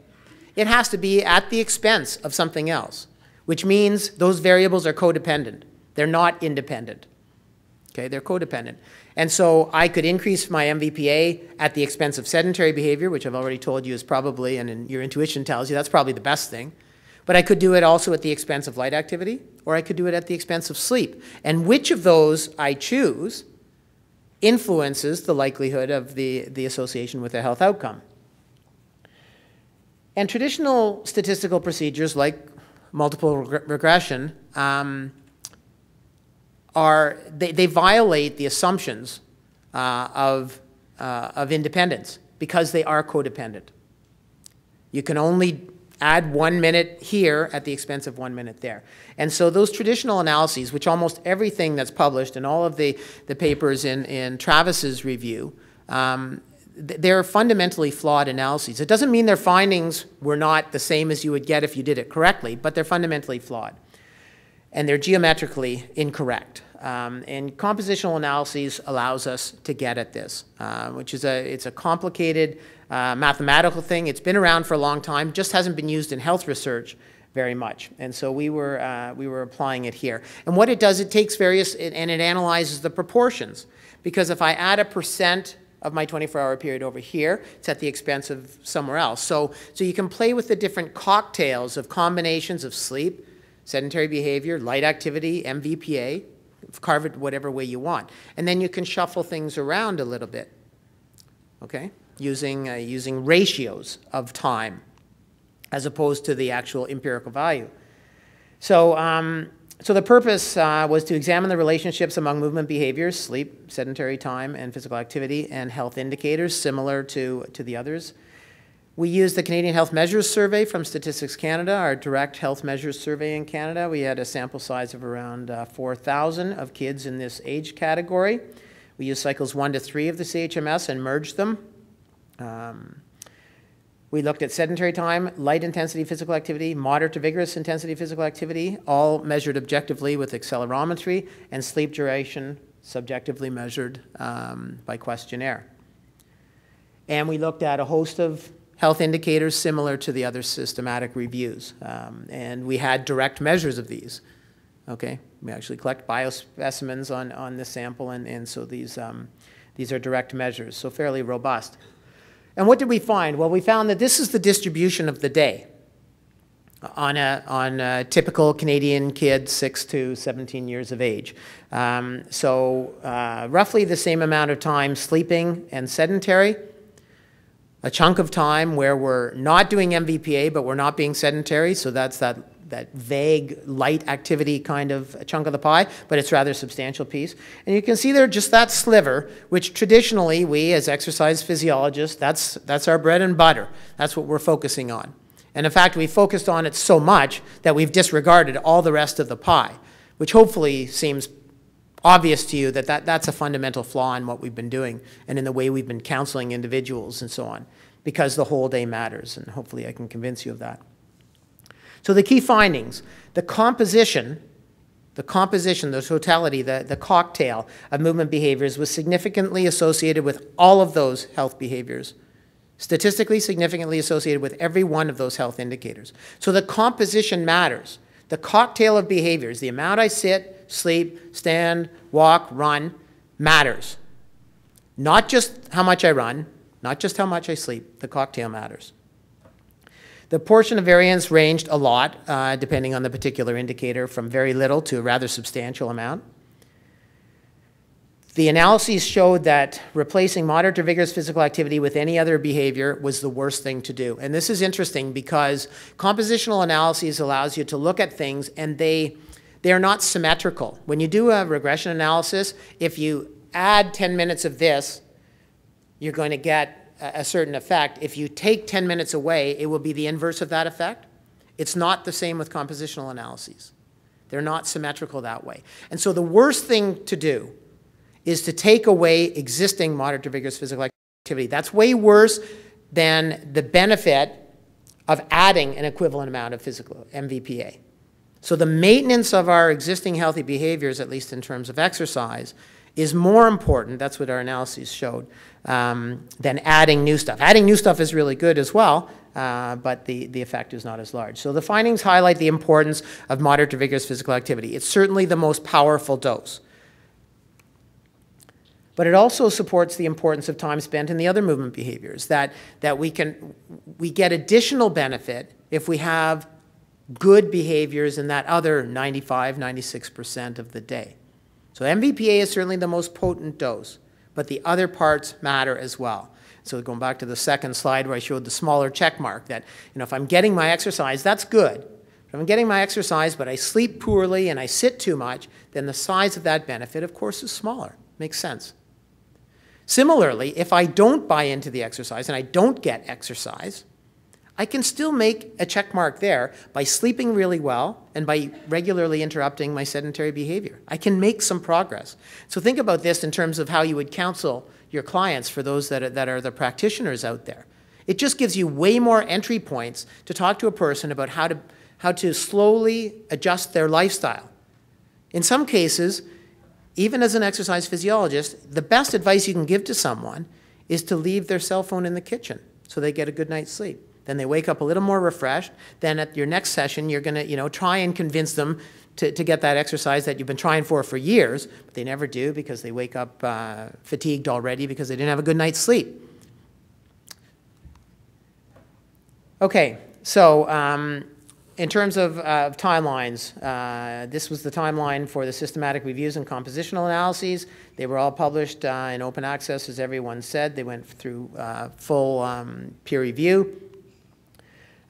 it has to be at the expense of something else, which means those variables are codependent. They're not independent. Okay, they're codependent. And so I could increase my MVPA at the expense of sedentary behavior, which I've already told you is probably, and your intuition tells you that's probably the best thing. But I could do it also at the expense of light activity, or I could do it at the expense of sleep. And which of those I choose influences the likelihood of the, the association with a health outcome. And traditional statistical procedures like multiple reg regression um, are, they, they violate the assumptions uh, of, uh, of independence because they are codependent. You can only add one minute here at the expense of one minute there. And so those traditional analyses, which almost everything that's published and all of the, the papers in, in Travis's review, um, they're fundamentally flawed analyses. It doesn't mean their findings were not the same as you would get if you did it correctly, but they're fundamentally flawed and they're geometrically incorrect. Um, and compositional analyses allows us to get at this, uh, which is a, it's a complicated uh, mathematical thing. It's been around for a long time, just hasn't been used in health research very much. And so we were, uh, we were applying it here. And what it does, it takes various, it, and it analyzes the proportions. Because if I add a percent of my 24-hour period over here, it's at the expense of somewhere else. So, so you can play with the different cocktails of combinations of sleep, sedentary behavior, light activity, MVPA, carve it whatever way you want. And then you can shuffle things around a little bit, okay, using, uh, using ratios of time as opposed to the actual empirical value. So, um, so the purpose uh, was to examine the relationships among movement behaviors, sleep, sedentary time, and physical activity, and health indicators similar to, to the others. We used the Canadian Health Measures Survey from Statistics Canada, our direct health measures survey in Canada. We had a sample size of around uh, 4,000 of kids in this age category. We used cycles one to three of the CHMS and merged them. Um, we looked at sedentary time, light intensity physical activity, moderate to vigorous intensity physical activity, all measured objectively with accelerometry, and sleep duration subjectively measured um, by questionnaire. And we looked at a host of health indicators similar to the other systematic reviews. Um, and we had direct measures of these. Okay, we actually collect biospecimens on, on the sample, and, and so these, um, these are direct measures, so fairly robust. And what did we find? Well, we found that this is the distribution of the day on a, on a typical Canadian kid, 6 to 17 years of age. Um, so uh, roughly the same amount of time sleeping and sedentary, a chunk of time where we're not doing MVPA, but we're not being sedentary, so that's that, that vague light activity kind of chunk of the pie, but it's rather substantial piece. And you can see there just that sliver, which traditionally we as exercise physiologists, that's, that's our bread and butter. That's what we're focusing on. And in fact, we focused on it so much that we've disregarded all the rest of the pie, which hopefully seems obvious to you that, that that's a fundamental flaw in what we've been doing and in the way we've been counseling individuals and so on, because the whole day matters, and hopefully I can convince you of that. So the key findings, the composition, the composition, the totality, the, the cocktail of movement behaviors was significantly associated with all of those health behaviors statistically significantly associated with every one of those health indicators. So the composition matters. The cocktail of behaviors, the amount I sit, sleep, stand, walk, run, matters. Not just how much I run, not just how much I sleep, the cocktail matters. The portion of variance ranged a lot, uh, depending on the particular indicator, from very little to a rather substantial amount. The analyses showed that replacing moderate or vigorous physical activity with any other behavior was the worst thing to do. And this is interesting because compositional analyses allows you to look at things and they, they are not symmetrical. When you do a regression analysis, if you add 10 minutes of this, you're going to get a certain effect. If you take 10 minutes away, it will be the inverse of that effect. It's not the same with compositional analyses. They're not symmetrical that way. And so the worst thing to do is to take away existing moderate to vigorous physical activity. That's way worse than the benefit of adding an equivalent amount of physical MVPA. So the maintenance of our existing healthy behaviors, at least in terms of exercise, is more important, that's what our analyses showed, um, than adding new stuff. Adding new stuff is really good as well, uh, but the, the effect is not as large. So the findings highlight the importance of moderate to vigorous physical activity. It's certainly the most powerful dose but it also supports the importance of time spent in the other movement behaviors, that, that we, can, we get additional benefit if we have good behaviors in that other 95, 96% of the day. So MVPA is certainly the most potent dose, but the other parts matter as well. So going back to the second slide where I showed the smaller check mark that, you know, if I'm getting my exercise, that's good. If I'm getting my exercise, but I sleep poorly and I sit too much, then the size of that benefit, of course, is smaller. Makes sense. Similarly, if I don't buy into the exercise and I don't get exercise, I can still make a check mark there by sleeping really well and by regularly interrupting my sedentary behavior. I can make some progress. So think about this in terms of how you would counsel your clients for those that are, that are the practitioners out there. It just gives you way more entry points to talk to a person about how to, how to slowly adjust their lifestyle. In some cases, even as an exercise physiologist, the best advice you can give to someone is to leave their cell phone in the kitchen so they get a good night's sleep. Then they wake up a little more refreshed. Then at your next session, you're going to you know, try and convince them to, to get that exercise that you've been trying for for years, but they never do because they wake up uh, fatigued already because they didn't have a good night's sleep. Okay, so um, in terms of uh, timelines, uh, this was the timeline for the systematic reviews and compositional analyses. They were all published uh, in open access, as everyone said. They went through uh, full um, peer review.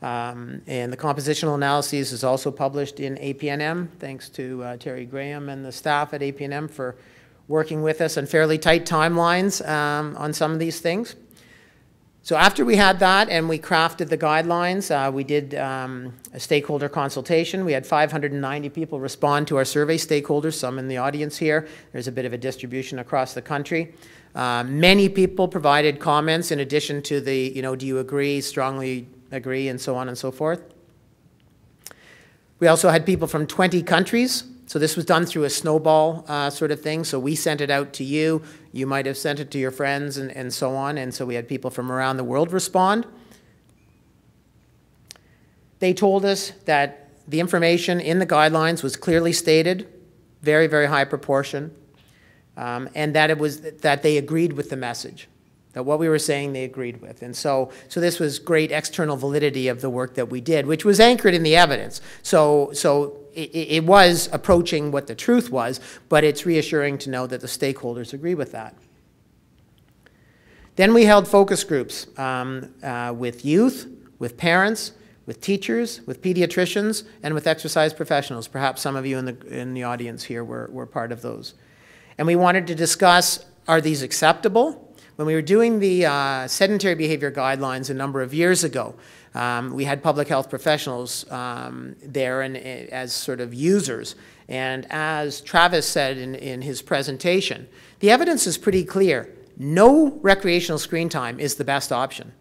Um, and the compositional analyses is also published in APNM, thanks to uh, Terry Graham and the staff at APNM for working with us on fairly tight timelines um, on some of these things. So after we had that and we crafted the guidelines, uh, we did um, a stakeholder consultation. We had 590 people respond to our survey, stakeholders, some in the audience here. There's a bit of a distribution across the country. Uh, many people provided comments in addition to the, you know, do you agree, strongly agree, and so on and so forth. We also had people from 20 countries so this was done through a snowball uh, sort of thing. So we sent it out to you. You might have sent it to your friends and, and so on. And so we had people from around the world respond. They told us that the information in the guidelines was clearly stated, very, very high proportion, um, and that it was that they agreed with the message that what we were saying they agreed with. And so, so this was great external validity of the work that we did, which was anchored in the evidence. So, so it, it was approaching what the truth was, but it's reassuring to know that the stakeholders agree with that. Then we held focus groups um, uh, with youth, with parents, with teachers, with pediatricians, and with exercise professionals. Perhaps some of you in the, in the audience here were, were part of those. And we wanted to discuss, are these acceptable? When we were doing the uh, sedentary behavior guidelines a number of years ago, um, we had public health professionals um, there and, eh, as sort of users. And as Travis said in, in his presentation, the evidence is pretty clear. No recreational screen time is the best option.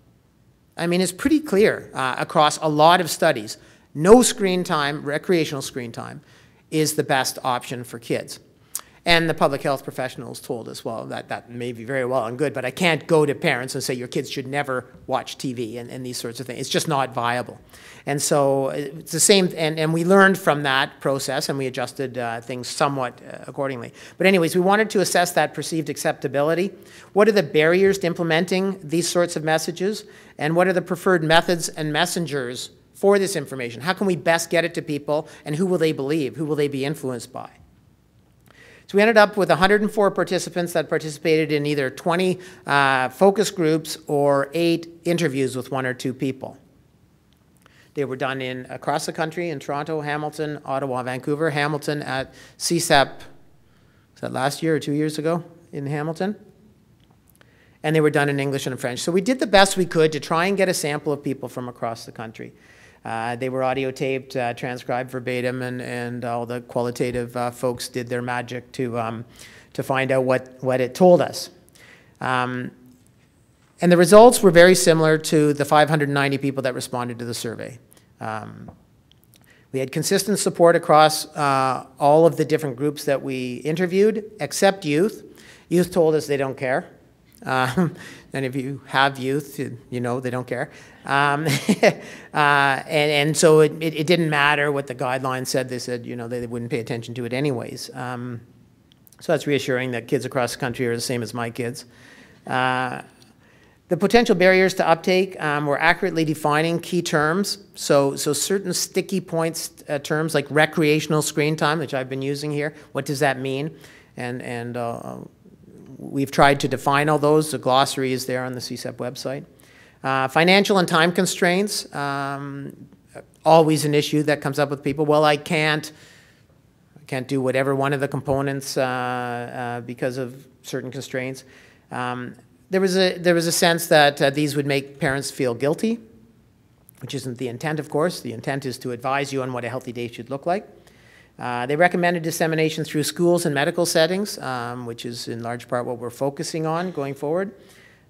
I mean, it's pretty clear uh, across a lot of studies. No screen time, recreational screen time, is the best option for kids. And the public health professionals told us, well, that, that may be very well and good, but I can't go to parents and say your kids should never watch TV and, and these sorts of things. It's just not viable. And so uh, it's the same, and, and we learned from that process and we adjusted uh, things somewhat uh, accordingly. But anyways, we wanted to assess that perceived acceptability. What are the barriers to implementing these sorts of messages? And what are the preferred methods and messengers for this information? How can we best get it to people and who will they believe? Who will they be influenced by? So we ended up with 104 participants that participated in either 20 uh, focus groups or eight interviews with one or two people. They were done in across the country in Toronto, Hamilton, Ottawa, Vancouver, Hamilton at CSEP, was that last year or two years ago in Hamilton? And they were done in English and French. So we did the best we could to try and get a sample of people from across the country. Uh, they were audio taped, uh, transcribed verbatim, and, and all the qualitative uh, folks did their magic to, um, to find out what, what it told us. Um, and the results were very similar to the 590 people that responded to the survey. Um, we had consistent support across uh, all of the different groups that we interviewed, except youth. Youth told us they don't care. Um, [laughs] and if you have youth, you, you know they don't care. Um, [laughs] uh, and, and so it, it, it, didn't matter what the guidelines said. They said, you know, they, they wouldn't pay attention to it anyways. Um, so that's reassuring that kids across the country are the same as my kids. Uh, the potential barriers to uptake um, were accurately defining key terms. So, so certain sticky points uh, terms like recreational screen time, which I've been using here. What does that mean? And, and uh, we've tried to define all those. The glossary is there on the CSEP website. Uh, financial and time constraints, um, always an issue that comes up with people. Well, I can't, I can't do whatever one of the components uh, uh, because of certain constraints. Um, there was a there was a sense that uh, these would make parents feel guilty, which isn't the intent, of course. The intent is to advise you on what a healthy day should look like. Uh, they recommended dissemination through schools and medical settings, um, which is in large part what we're focusing on going forward.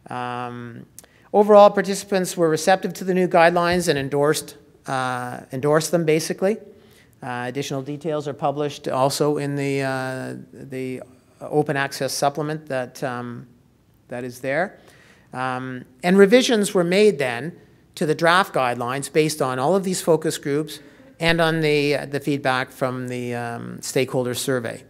Um, overall, participants were receptive to the new guidelines and endorsed, uh, endorsed them basically. Uh, additional details are published also in the, uh, the open access supplement that, um, that is there. Um, and revisions were made then to the draft guidelines based on all of these focus groups and on the, the feedback from the um, stakeholder survey.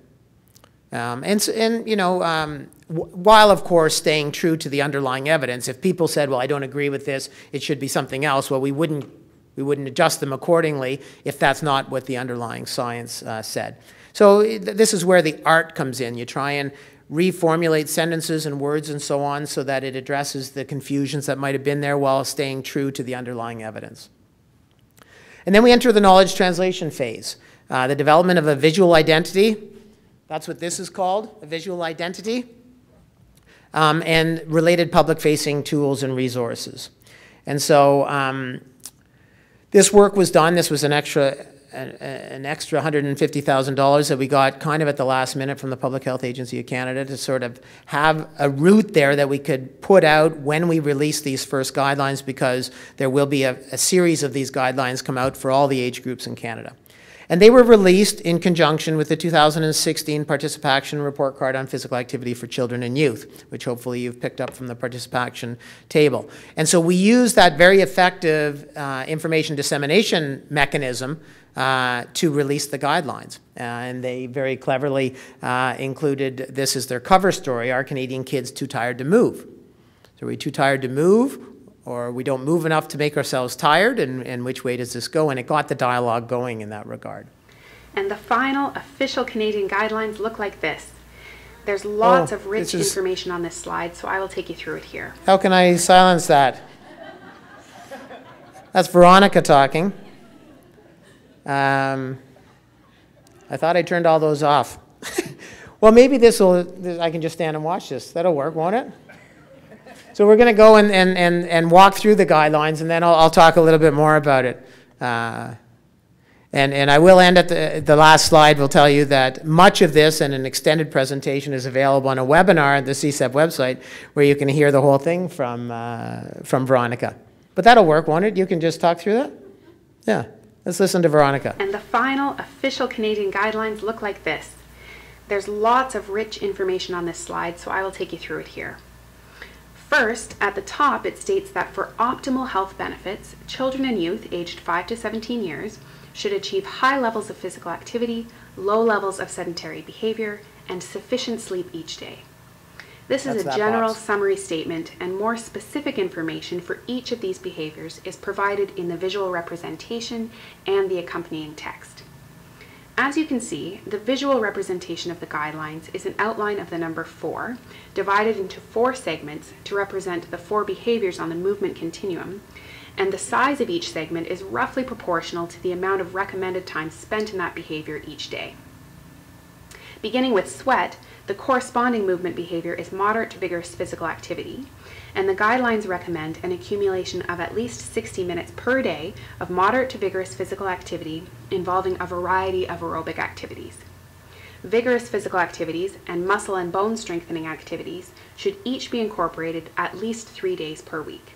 Um, and, and, you know, um, while of course staying true to the underlying evidence, if people said, well, I don't agree with this, it should be something else, well, we wouldn't, we wouldn't adjust them accordingly if that's not what the underlying science uh, said. So this is where the art comes in. You try and reformulate sentences and words and so on so that it addresses the confusions that might have been there while staying true to the underlying evidence. And then we enter the knowledge translation phase, uh, the development of a visual identity. That's what this is called, a visual identity. Um, and related public-facing tools and resources. And so um, this work was done. This was an extra an extra $150,000 that we got kind of at the last minute from the Public Health Agency of Canada to sort of have a route there that we could put out when we release these first guidelines because there will be a, a series of these guidelines come out for all the age groups in Canada. And they were released in conjunction with the 2016 ParticipACTION Report Card on Physical Activity for Children and Youth, which hopefully you've picked up from the ParticipACTION table. And so we use that very effective uh, information dissemination mechanism uh, to release the guidelines. Uh, and they very cleverly uh, included this as their cover story, Are Canadian Kids Too Tired to Move? So are we too tired to move? Or we don't move enough to make ourselves tired? And, and which way does this go? And it got the dialogue going in that regard. And the final official Canadian guidelines look like this. There's lots oh, of rich is... information on this slide, so I will take you through it here. How can I silence that? That's Veronica talking. Um, I thought I turned all those off. [laughs] well, maybe this will, I can just stand and watch this. That'll work, won't it? So we're going to go and, and, and, and walk through the guidelines, and then I'll, I'll talk a little bit more about it. Uh, and, and I will end at the, the last slide will tell you that much of this and an extended presentation is available on a webinar at the CSEP website where you can hear the whole thing from, uh, from Veronica. But that'll work, won't it? You can just talk through that? Yeah. Let's listen to Veronica. And the final official Canadian guidelines look like this. There's lots of rich information on this slide, so I will take you through it here. First, at the top, it states that for optimal health benefits, children and youth aged 5 to 17 years should achieve high levels of physical activity, low levels of sedentary behavior, and sufficient sleep each day. This is a general box. summary statement, and more specific information for each of these behaviors is provided in the visual representation and the accompanying text. As you can see, the visual representation of the guidelines is an outline of the number 4, divided into four segments to represent the four behaviors on the movement continuum, and the size of each segment is roughly proportional to the amount of recommended time spent in that behavior each day. Beginning with sweat, the corresponding movement behavior is moderate to vigorous physical activity, and the guidelines recommend an accumulation of at least 60 minutes per day of moderate to vigorous physical activity involving a variety of aerobic activities. Vigorous physical activities and muscle and bone strengthening activities should each be incorporated at least three days per week.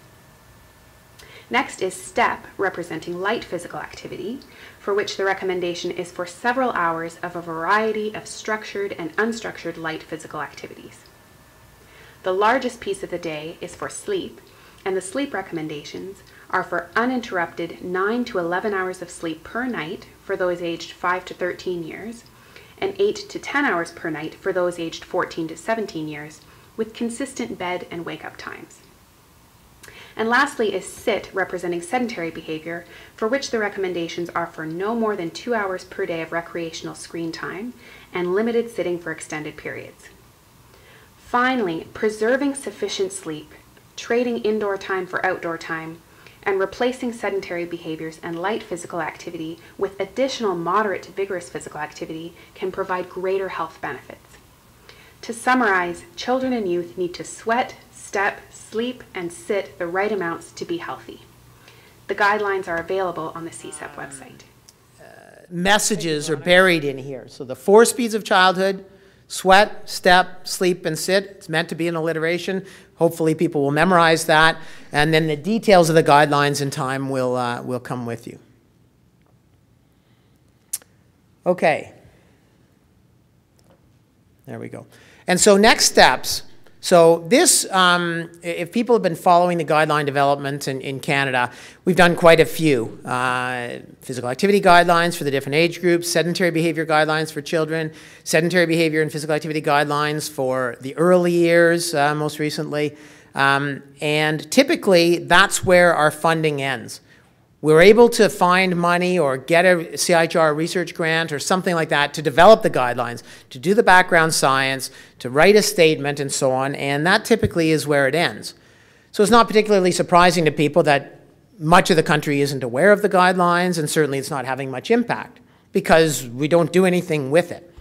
Next is STEP, representing light physical activity, for which the recommendation is for several hours of a variety of structured and unstructured light physical activities. The largest piece of the day is for sleep, and the sleep recommendations are for uninterrupted 9 to 11 hours of sleep per night for those aged 5 to 13 years, and 8 to 10 hours per night for those aged 14 to 17 years, with consistent bed and wake up times. And lastly is SIT, representing sedentary behavior, for which the recommendations are for no more than two hours per day of recreational screen time and limited sitting for extended periods. Finally, preserving sufficient sleep, trading indoor time for outdoor time, and replacing sedentary behaviors and light physical activity with additional moderate to vigorous physical activity can provide greater health benefits. To summarize, children and youth need to sweat, step, sleep, and sit the right amounts to be healthy. The guidelines are available on the CSEP website. Uh, messages are buried in here. So the four speeds of childhood sweat, step, sleep, and sit. It's meant to be an alliteration. Hopefully, people will memorize that. And then the details of the guidelines in time will, uh, will come with you. Okay. There we go. And so, next steps. So, this, um, if people have been following the guideline development in, in Canada, we've done quite a few. Uh, physical activity guidelines for the different age groups, sedentary behavior guidelines for children, sedentary behavior and physical activity guidelines for the early years, uh, most recently. Um, and typically, that's where our funding ends we were able to find money or get a CIHR research grant or something like that to develop the guidelines, to do the background science, to write a statement and so on, and that typically is where it ends. So it's not particularly surprising to people that much of the country isn't aware of the guidelines, and certainly it's not having much impact because we don't do anything with it.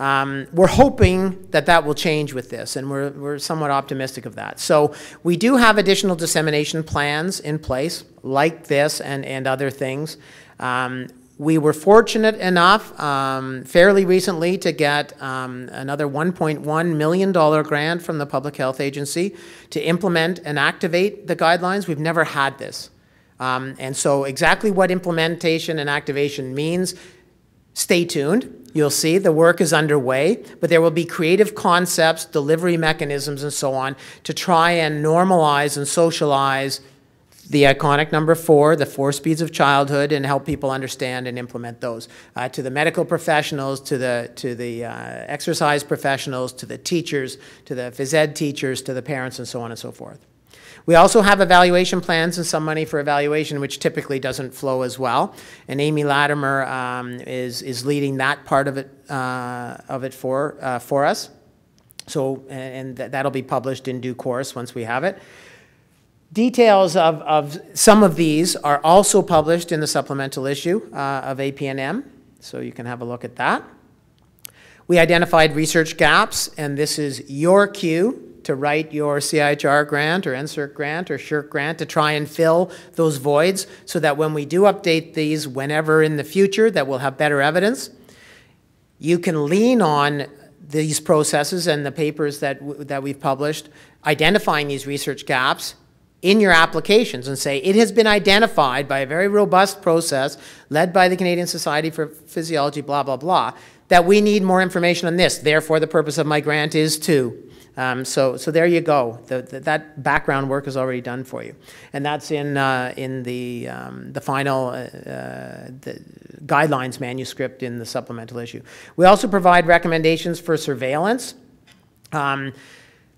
Um, we're hoping that that will change with this, and we're, we're somewhat optimistic of that. So we do have additional dissemination plans in place, like this and, and other things. Um, we were fortunate enough um, fairly recently to get um, another $1.1 million grant from the Public Health Agency to implement and activate the guidelines. We've never had this. Um, and so exactly what implementation and activation means, stay tuned. You'll see the work is underway, but there will be creative concepts, delivery mechanisms, and so on to try and normalize and socialize the iconic number four, the four speeds of childhood, and help people understand and implement those. Uh, to the medical professionals, to the, to the uh, exercise professionals, to the teachers, to the phys ed teachers, to the parents, and so on and so forth. We also have evaluation plans and some money for evaluation, which typically doesn't flow as well. And Amy Latimer um, is, is leading that part of it, uh, of it for, uh, for us. So, and th that'll be published in due course once we have it. Details of, of some of these are also published in the supplemental issue uh, of APNM, so you can have a look at that. We identified research gaps, and this is your cue to write your CIHR grant or NSERC grant or SSHRC grant to try and fill those voids so that when we do update these whenever in the future that we'll have better evidence. You can lean on these processes and the papers that, that we've published identifying these research gaps in your applications and say it has been identified by a very robust process led by the Canadian Society for Physiology, blah, blah, blah, that we need more information on this. Therefore, the purpose of my grant is to. Um, so, so there you go. The, the, that background work is already done for you, and that's in uh, in the um, the final uh, the guidelines manuscript in the supplemental issue. We also provide recommendations for surveillance. Um,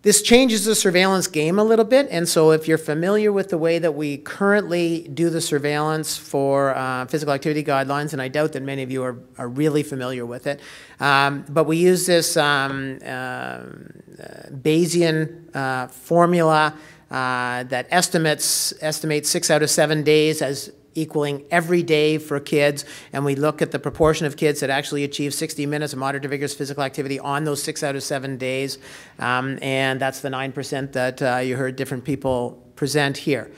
this changes the surveillance game a little bit, and so if you're familiar with the way that we currently do the surveillance for uh, physical activity guidelines, and I doubt that many of you are, are really familiar with it, um, but we use this um, uh, Bayesian uh, formula uh, that estimates estimates six out of seven days as equaling every day for kids, and we look at the proportion of kids that actually achieve 60 minutes of moderate to vigorous physical activity on those six out of seven days, um, and that's the 9% that uh, you heard different people present here.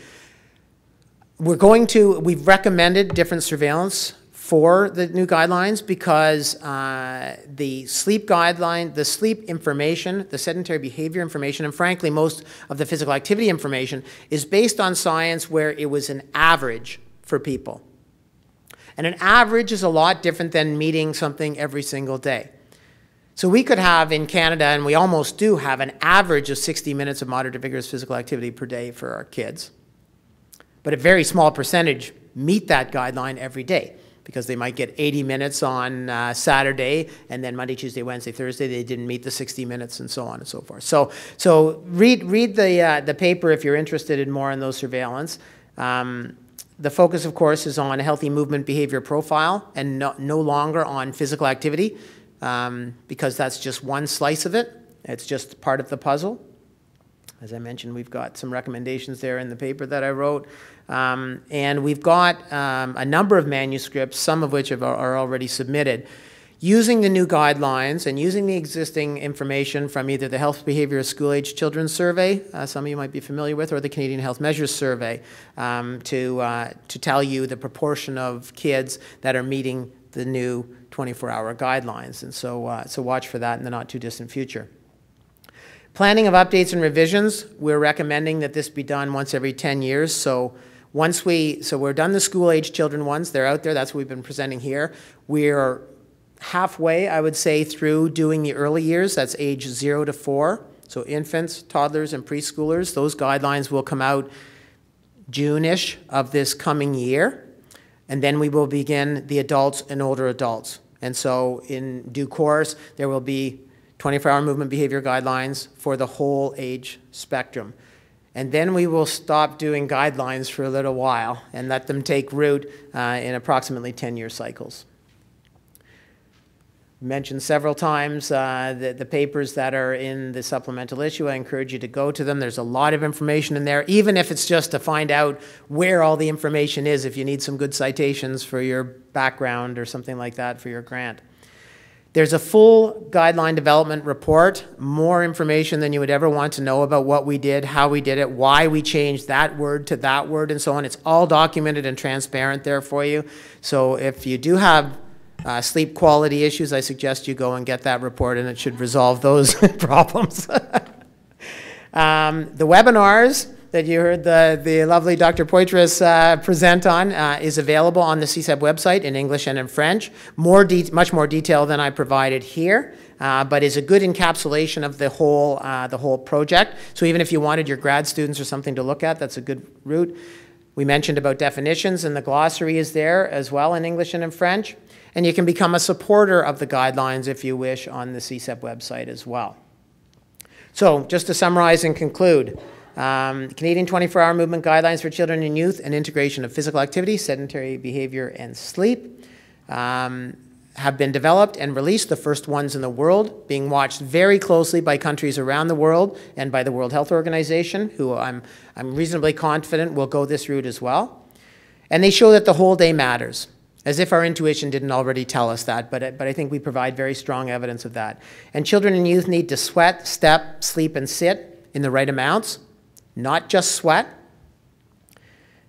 We're going to, we've recommended different surveillance for the new guidelines because uh, the sleep guideline, the sleep information, the sedentary behavior information, and frankly, most of the physical activity information is based on science where it was an average for people. And an average is a lot different than meeting something every single day. So we could have in Canada, and we almost do have an average of 60 minutes of moderate to vigorous physical activity per day for our kids. But a very small percentage meet that guideline every day because they might get 80 minutes on uh, Saturday, and then Monday, Tuesday, Wednesday, Thursday, they didn't meet the 60 minutes, and so on and so forth. So, so read, read the, uh, the paper if you're interested in more on those surveillance. Um, the focus, of course, is on a healthy movement behavior profile and no, no longer on physical activity um, because that's just one slice of it. It's just part of the puzzle. As I mentioned, we've got some recommendations there in the paper that I wrote. Um, and we've got um, a number of manuscripts, some of which have, are already submitted, using the new guidelines and using the existing information from either the Health Behavior of School Age Children Survey, uh, some of you might be familiar with, or the Canadian Health Measures Survey um, to, uh, to tell you the proportion of kids that are meeting the new 24-hour guidelines. And so, uh, so watch for that in the not too distant future. Planning of updates and revisions, we're recommending that this be done once every 10 years. So once we, so we're done the school age children ones, they're out there, that's what we've been presenting here. We're halfway, I would say, through doing the early years. That's age zero to four. So infants, toddlers, and preschoolers. Those guidelines will come out June-ish of this coming year. And then we will begin the adults and older adults. And so in due course, there will be 24-hour movement behavior guidelines for the whole age spectrum. And then we will stop doing guidelines for a little while and let them take root uh, in approximately 10-year cycles mentioned several times uh, the, the papers that are in the supplemental issue. I encourage you to go to them. There's a lot of information in there, even if it's just to find out where all the information is, if you need some good citations for your background or something like that for your grant. There's a full guideline development report, more information than you would ever want to know about what we did, how we did it, why we changed that word to that word, and so on. It's all documented and transparent there for you. So if you do have uh, sleep quality issues, I suggest you go and get that report and it should resolve those [laughs] problems. [laughs] um, the webinars that you heard the, the lovely Dr. Poitras uh, present on uh, is available on the CSEP website in English and in French. More much more detail than I provided here, uh, but is a good encapsulation of the whole, uh, the whole project. So even if you wanted your grad students or something to look at, that's a good route. We mentioned about definitions, and the glossary is there as well in English and in French. And you can become a supporter of the guidelines if you wish on the CSEP website as well. So just to summarize and conclude, um, Canadian 24-hour movement guidelines for children and youth and integration of physical activity, sedentary behavior, and sleep. Um, have been developed and released, the first ones in the world, being watched very closely by countries around the world and by the World Health Organization, who I'm, I'm reasonably confident will go this route as well. And they show that the whole day matters, as if our intuition didn't already tell us that, but, but I think we provide very strong evidence of that. And children and youth need to sweat, step, sleep, and sit in the right amounts, not just sweat.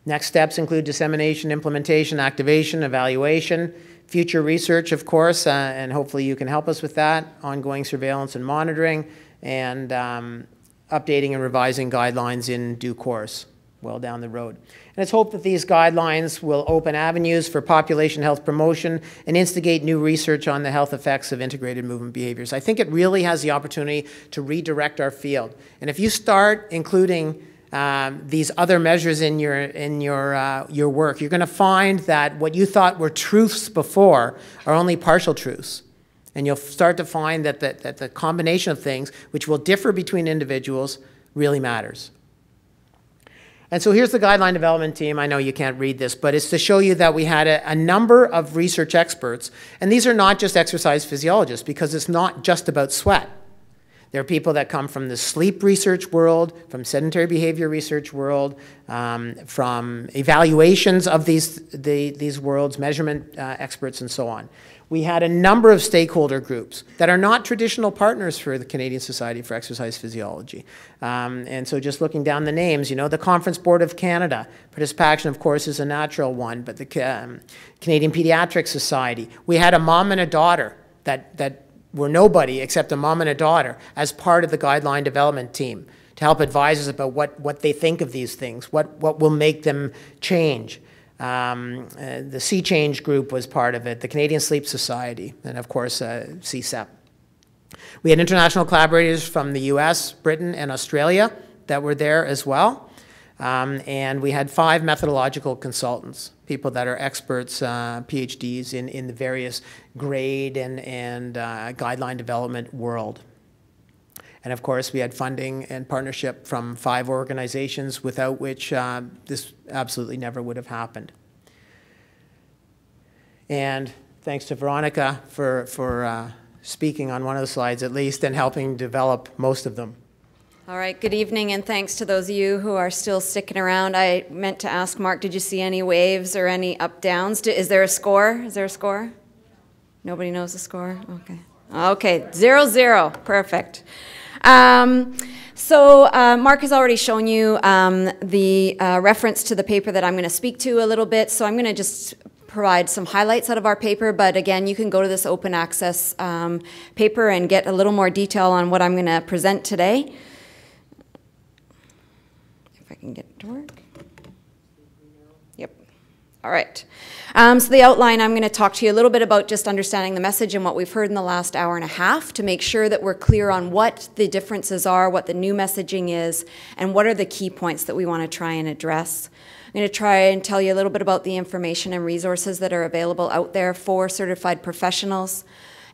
Next steps include dissemination, implementation, activation, evaluation, future research, of course, uh, and hopefully you can help us with that, ongoing surveillance and monitoring, and um, updating and revising guidelines in due course, well down the road. And it's hoped that these guidelines will open avenues for population health promotion and instigate new research on the health effects of integrated movement behaviors. I think it really has the opportunity to redirect our field. And if you start including um, these other measures in your, in your, uh, your work, you're going to find that what you thought were truths before are only partial truths. And you'll start to find that the, that the combination of things, which will differ between individuals, really matters. And so here's the guideline development team. I know you can't read this, but it's to show you that we had a, a, number of research experts. And these are not just exercise physiologists because it's not just about sweat. There are people that come from the sleep research world, from sedentary behavior research world, um, from evaluations of these, the, these worlds, measurement uh, experts, and so on. We had a number of stakeholder groups that are not traditional partners for the Canadian Society for Exercise Physiology. Um, and so just looking down the names, you know, the Conference Board of Canada, ParticipACTION, of course, is a natural one, but the um, Canadian Pediatric Society. We had a mom and a daughter that, that were nobody except a mom and a daughter as part of the guideline development team to help advisors about what, what they think of these things, what, what will make them change. Um, uh, the Sea Change group was part of it, the Canadian Sleep Society, and of course, uh, CSEP. We had international collaborators from the US, Britain, and Australia that were there as well. Um, and we had five methodological consultants, people that are experts, uh, PhDs in, in the various GRADE and, and uh, guideline development world. And of course, we had funding and partnership from five organizations without which uh, this absolutely never would have happened. And thanks to Veronica for, for uh, speaking on one of the slides at least and helping develop most of them. All right, good evening, and thanks to those of you who are still sticking around. I meant to ask Mark, did you see any waves or any up downs? Is there a score? Is there a score? Nobody knows the score? Okay. Okay, zero, zero. Perfect. Um, so uh, Mark has already shown you um, the uh, reference to the paper that I'm going to speak to a little bit, so I'm going to just provide some highlights out of our paper, but again, you can go to this open access um, paper and get a little more detail on what I'm going to present today If I can get it to work. All right. Um, so the outline, I'm going to talk to you a little bit about just understanding the message and what we've heard in the last hour and a half to make sure that we're clear on what the differences are, what the new messaging is, and what are the key points that we want to try and address. I'm going to try and tell you a little bit about the information and resources that are available out there for certified professionals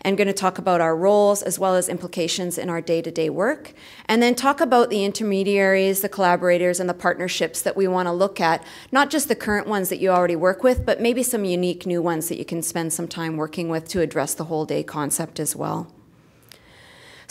and going to talk about our roles as well as implications in our day-to-day work, and then talk about the intermediaries, the collaborators, and the partnerships that we want to look at, not just the current ones that you already work with, but maybe some unique new ones that you can spend some time working with to address the whole day concept as well.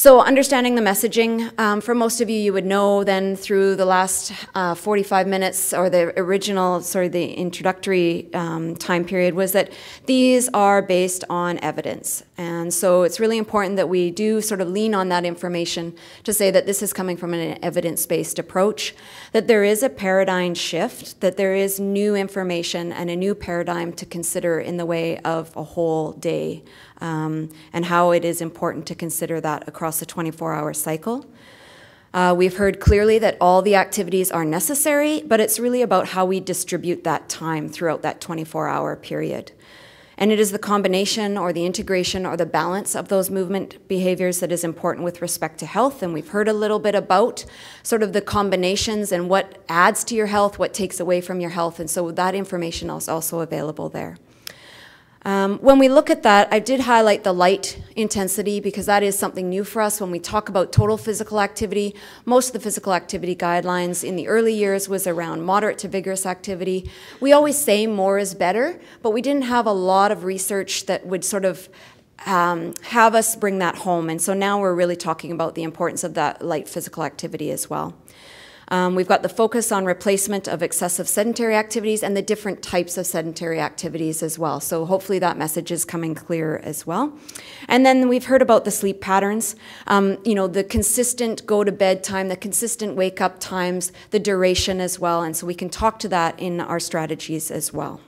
So understanding the messaging, um, for most of you, you would know then through the last uh, 45 minutes or the original, sorry, the introductory um, time period was that these are based on evidence. And so it's really important that we do sort of lean on that information to say that this is coming from an evidence-based approach, that there is a paradigm shift, that there is new information and a new paradigm to consider in the way of a whole day um, and how it is important to consider that across the 24 hour cycle. Uh, we've heard clearly that all the activities are necessary, but it's really about how we distribute that time throughout that 24 hour period. And it is the combination or the integration or the balance of those movement behaviors that is important with respect to health. And we've heard a little bit about sort of the combinations and what adds to your health, what takes away from your health. And so that information is also available there. Um, when we look at that, I did highlight the light intensity because that is something new for us when we talk about total physical activity. Most of the physical activity guidelines in the early years was around moderate to vigorous activity. We always say more is better, but we didn't have a lot of research that would sort of um, have us bring that home. And so now we're really talking about the importance of that light physical activity as well. Um, we've got the focus on replacement of excessive sedentary activities and the different types of sedentary activities as well. So hopefully that message is coming clear as well. And then we've heard about the sleep patterns, um, you know, the consistent go to bed time, the consistent wake up times, the duration as well. And so we can talk to that in our strategies as well.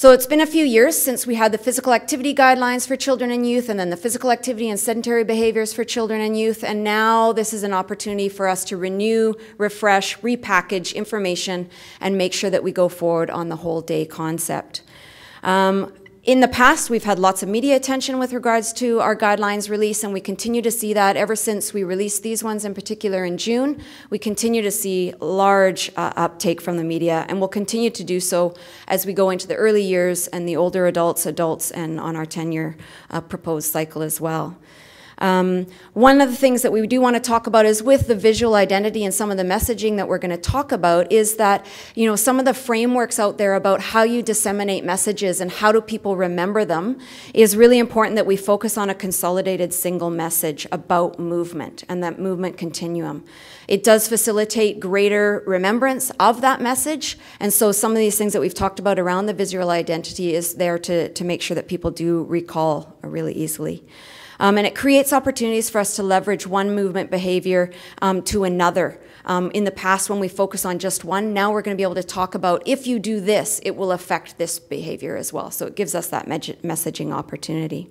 So it's been a few years since we had the physical activity guidelines for children and youth, and then the physical activity and sedentary behaviors for children and youth. And now this is an opportunity for us to renew, refresh, repackage information, and make sure that we go forward on the whole day concept. Um, in the past, we've had lots of media attention with regards to our guidelines release, and we continue to see that ever since we released these ones in particular in June. We continue to see large uh, uptake from the media, and we'll continue to do so as we go into the early years and the older adults, adults, and on our 10 year uh, proposed cycle as well. Um, one of the things that we do want to talk about is with the visual identity and some of the messaging that we're going to talk about is that, you know, some of the frameworks out there about how you disseminate messages and how do people remember them is really important that we focus on a consolidated single message about movement and that movement continuum. It does facilitate greater remembrance of that message. And so some of these things that we've talked about around the visual identity is there to, to make sure that people do recall really easily. Um, and it creates opportunities for us to leverage one movement behavior um, to another. Um, in the past, when we focus on just one, now we're going to be able to talk about if you do this, it will affect this behavior as well. So it gives us that messaging opportunity.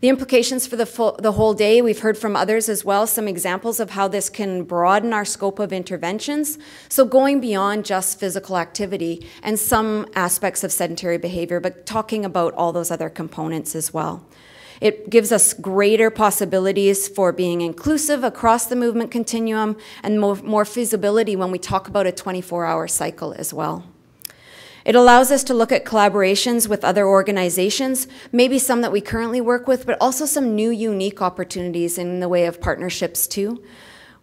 The implications for the, full, the whole day, we've heard from others as well, some examples of how this can broaden our scope of interventions. So going beyond just physical activity and some aspects of sedentary behavior, but talking about all those other components as well. It gives us greater possibilities for being inclusive across the movement continuum and more, more feasibility when we talk about a 24 hour cycle as well. It allows us to look at collaborations with other organizations, maybe some that we currently work with, but also some new unique opportunities in the way of partnerships too.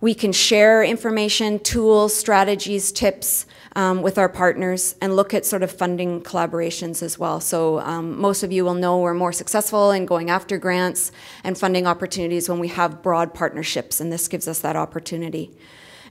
We can share information, tools, strategies, tips, um, with our partners and look at sort of funding collaborations as well. So um, most of you will know we're more successful in going after grants and funding opportunities when we have broad partnerships, and this gives us that opportunity.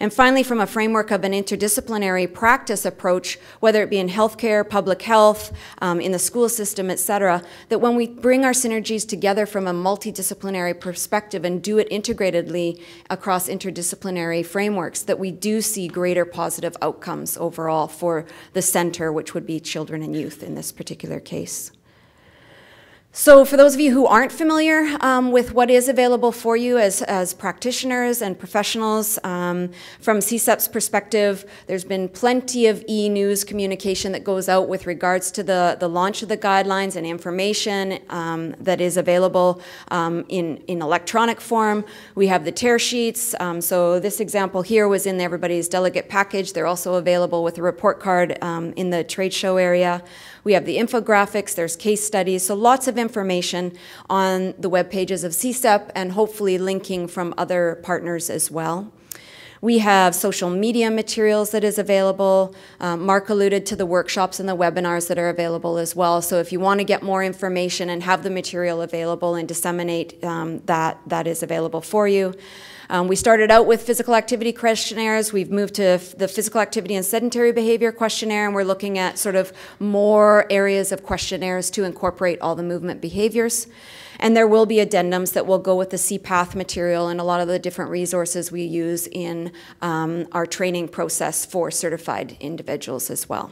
And finally, from a framework of an interdisciplinary practice approach, whether it be in healthcare, public health, um, in the school system, et cetera, that when we bring our synergies together from a multidisciplinary perspective and do it integratedly across interdisciplinary frameworks, that we do see greater positive outcomes overall for the center, which would be children and youth in this particular case. So for those of you who aren't familiar um, with what is available for you as, as practitioners and professionals, um, from CSEP's perspective, there's been plenty of e-news communication that goes out with regards to the, the launch of the guidelines and information um, that is available um, in, in electronic form. We have the tear sheets. Um, so this example here was in everybody's delegate package. They're also available with a report card um, in the trade show area. We have the infographics, there's case studies, so lots of information on the web pages of CSEP and hopefully linking from other partners as well. We have social media materials that is available. Um, Mark alluded to the workshops and the webinars that are available as well. So if you want to get more information and have the material available and disseminate um, that, that is available for you. Um, we started out with physical activity questionnaires. We've moved to the physical activity and sedentary behavior questionnaire, and we're looking at sort of more areas of questionnaires to incorporate all the movement behaviors. And there will be addendums that will go with the CPATH material and a lot of the different resources we use in um, our training process for certified individuals as well.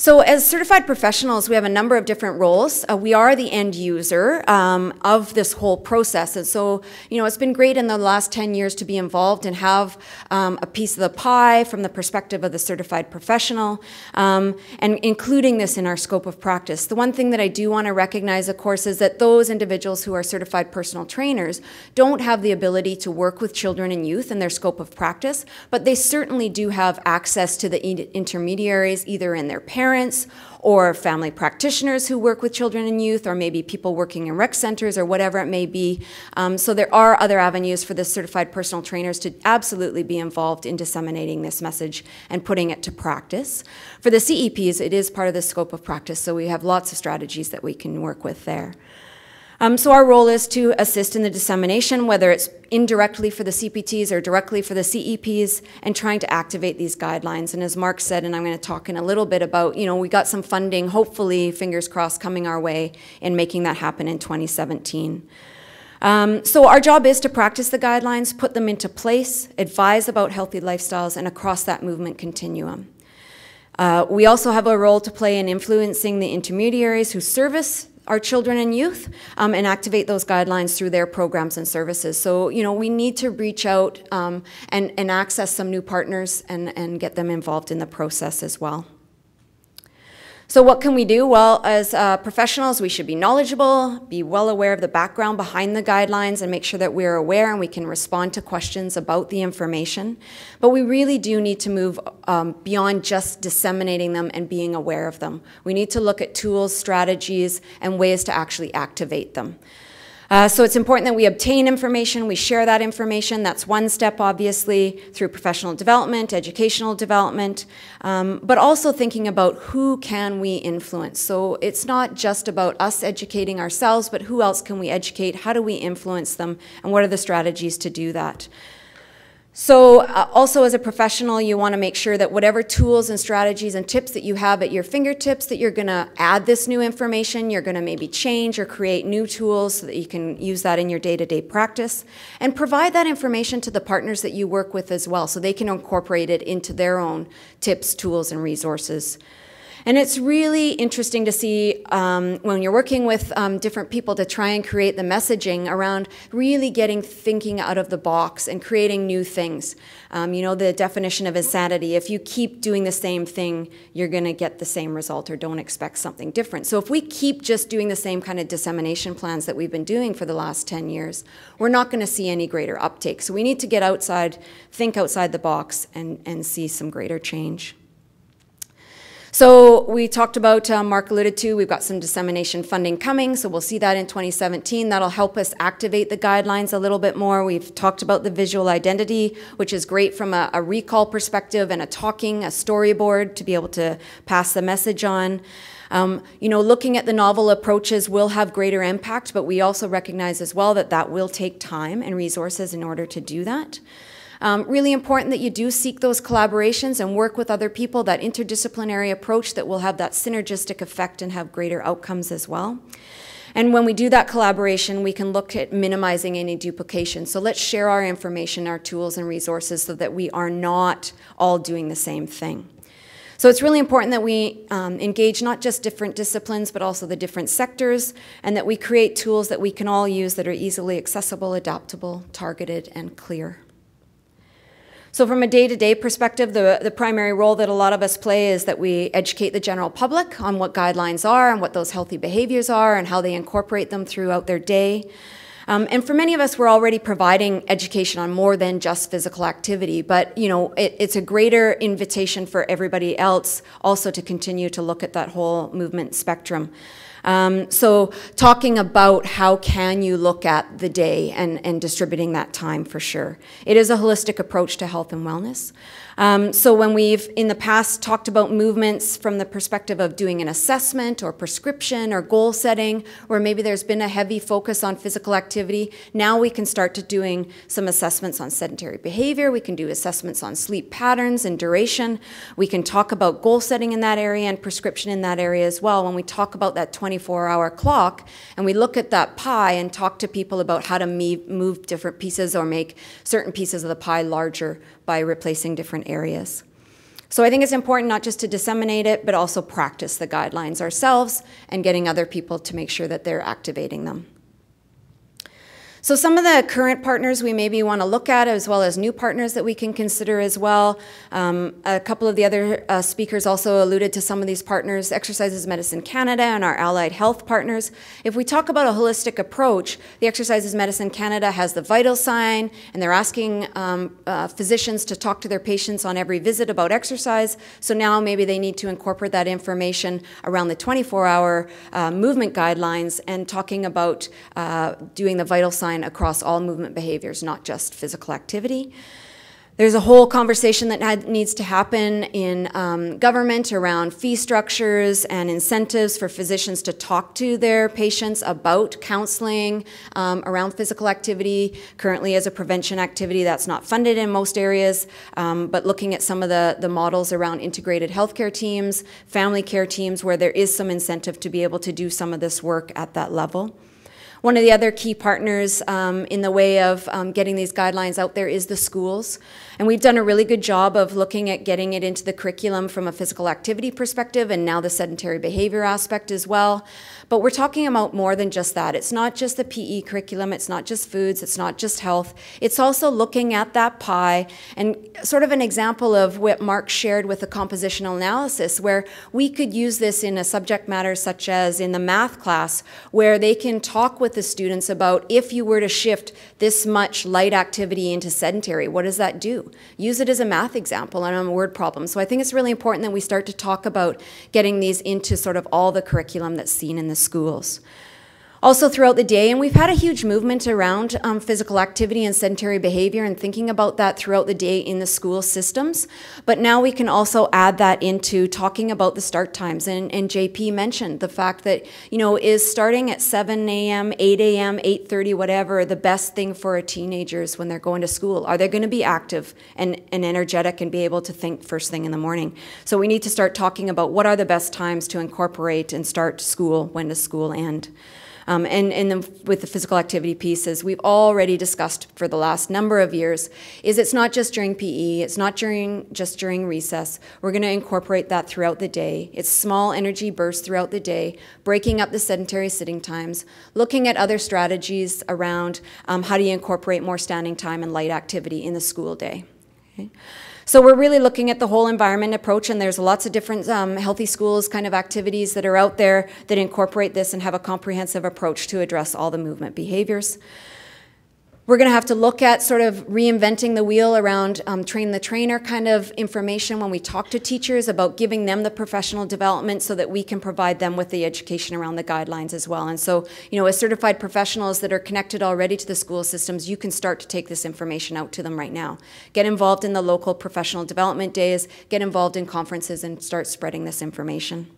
So as certified professionals, we have a number of different roles. Uh, we are the end user um, of this whole process. And so, you know, it's been great in the last 10 years to be involved and have um, a piece of the pie from the perspective of the certified professional um, and including this in our scope of practice. The one thing that I do want to recognize, of course, is that those individuals who are certified personal trainers don't have the ability to work with children and youth in their scope of practice, but they certainly do have access to the intermediaries, either in their parents parents or family practitioners who work with children and youth, or maybe people working in rec centers or whatever it may be. Um, so there are other avenues for the certified personal trainers to absolutely be involved in disseminating this message and putting it to practice. For the CEPs, it is part of the scope of practice, so we have lots of strategies that we can work with there. Um, so our role is to assist in the dissemination, whether it's indirectly for the CPTs or directly for the CEPs, and trying to activate these guidelines. And as Mark said, and I'm going to talk in a little bit about, you know, we got some funding, hopefully, fingers crossed, coming our way in making that happen in 2017. Um, so our job is to practice the guidelines, put them into place, advise about healthy lifestyles, and across that movement continuum. Uh, we also have a role to play in influencing the intermediaries who service our children and youth um, and activate those guidelines through their programs and services. So, you know, we need to reach out um, and, and access some new partners and, and get them involved in the process as well. So what can we do? Well, as uh, professionals, we should be knowledgeable, be well aware of the background behind the guidelines, and make sure that we're aware and we can respond to questions about the information. But we really do need to move um, beyond just disseminating them and being aware of them. We need to look at tools, strategies, and ways to actually activate them. Uh, so it's important that we obtain information, we share that information. That's one step, obviously, through professional development, educational development, um, but also thinking about who can we influence. So it's not just about us educating ourselves, but who else can we educate? How do we influence them? And what are the strategies to do that? So uh, also as a professional, you want to make sure that whatever tools and strategies and tips that you have at your fingertips, that you're going to add this new information, you're going to maybe change or create new tools so that you can use that in your day-to-day -day practice, and provide that information to the partners that you work with as well so they can incorporate it into their own tips, tools, and resources. And it's really interesting to see um, when you're working with um, different people to try and create the messaging around really getting thinking out of the box and creating new things. Um, you know, the definition of insanity if you keep doing the same thing, you're going to get the same result or don't expect something different. So if we keep just doing the same kind of dissemination plans that we've been doing for the last 10 years, we're not going to see any greater uptake. So we need to get outside, think outside the box, and, and see some greater change. So we talked about, uh, Mark alluded to, we've got some dissemination funding coming, so we'll see that in 2017. That'll help us activate the guidelines a little bit more. We've talked about the visual identity, which is great from a, a recall perspective and a talking, a storyboard to be able to pass the message on. Um, you know, looking at the novel approaches will have greater impact, but we also recognize as well that that will take time and resources in order to do that. Um, really important that you do seek those collaborations and work with other people, that interdisciplinary approach that will have that synergistic effect and have greater outcomes as well. And when we do that collaboration, we can look at minimizing any duplication. So let's share our information, our tools and resources so that we are not all doing the same thing. So it's really important that we um, engage not just different disciplines, but also the different sectors, and that we create tools that we can all use that are easily accessible, adaptable, targeted, and clear. So from a day-to-day -day perspective, the, the primary role that a lot of us play is that we educate the general public on what guidelines are and what those healthy behaviors are and how they incorporate them throughout their day. Um, and for many of us, we're already providing education on more than just physical activity, but you know, it, it's a greater invitation for everybody else also to continue to look at that whole movement spectrum. Um, so talking about how can you look at the day and, and distributing that time for sure. It is a holistic approach to health and wellness. Um, so when we've in the past talked about movements from the perspective of doing an assessment or prescription or goal setting, where maybe there's been a heavy focus on physical activity, now we can start to doing some assessments on sedentary behavior. We can do assessments on sleep patterns and duration. We can talk about goal setting in that area and prescription in that area as well. When we talk about that 24-hour clock and we look at that pie and talk to people about how to move different pieces or make certain pieces of the pie larger by replacing different areas. So I think it's important not just to disseminate it, but also practice the guidelines ourselves and getting other people to make sure that they're activating them. So some of the current partners we maybe want to look at, as well as new partners that we can consider as well. Um, a couple of the other uh, speakers also alluded to some of these partners, Exercise is Medicine Canada and our allied health partners. If we talk about a holistic approach, the Exercise is Medicine Canada has the vital sign, and they're asking um, uh, physicians to talk to their patients on every visit about exercise. So now maybe they need to incorporate that information around the 24-hour uh, movement guidelines and talking about uh, doing the vital sign across all movement behaviors, not just physical activity. There's a whole conversation that needs to happen in um, government around fee structures and incentives for physicians to talk to their patients about counseling um, around physical activity. Currently, as a prevention activity, that's not funded in most areas, um, but looking at some of the, the models around integrated healthcare teams, family care teams, where there is some incentive to be able to do some of this work at that level. One of the other key partners um, in the way of um, getting these guidelines out there is the schools. And we've done a really good job of looking at getting it into the curriculum from a physical activity perspective and now the sedentary behavior aspect as well. But we're talking about more than just that. It's not just the PE curriculum, it's not just foods, it's not just health. It's also looking at that pie and sort of an example of what Mark shared with the compositional analysis, where we could use this in a subject matter such as in the math class, where they can talk with the students about if you were to shift this much light activity into sedentary, what does that do? Use it as a math example and a word problem. So I think it's really important that we start to talk about getting these into sort of all the curriculum that's seen in the schools also throughout the day. And we've had a huge movement around um, physical activity and sedentary behavior and thinking about that throughout the day in the school systems. But now we can also add that into talking about the start times. And, and JP mentioned the fact that, you know, is starting at 7 a.m., 8 a.m., 8.30, whatever, the best thing for a teenagers when they're going to school? Are they going to be active and, and energetic and be able to think first thing in the morning? So we need to start talking about what are the best times to incorporate and start school, when does school end? Um, and and the, with the physical activity pieces, we've already discussed for the last number of years, is it's not just during PE, it's not during just during recess. We're going to incorporate that throughout the day. It's small energy bursts throughout the day, breaking up the sedentary sitting times, looking at other strategies around um, how do you incorporate more standing time and light activity in the school day. Okay. So we're really looking at the whole environment approach, and there's lots of different um, healthy schools kind of activities that are out there that incorporate this and have a comprehensive approach to address all the movement behaviors. We're going to have to look at sort of reinventing the wheel around um, train the trainer kind of information when we talk to teachers about giving them the professional development so that we can provide them with the education around the guidelines as well. And so, you know, as certified professionals that are connected already to the school systems, you can start to take this information out to them right now. Get involved in the local professional development days, get involved in conferences, and start spreading this information.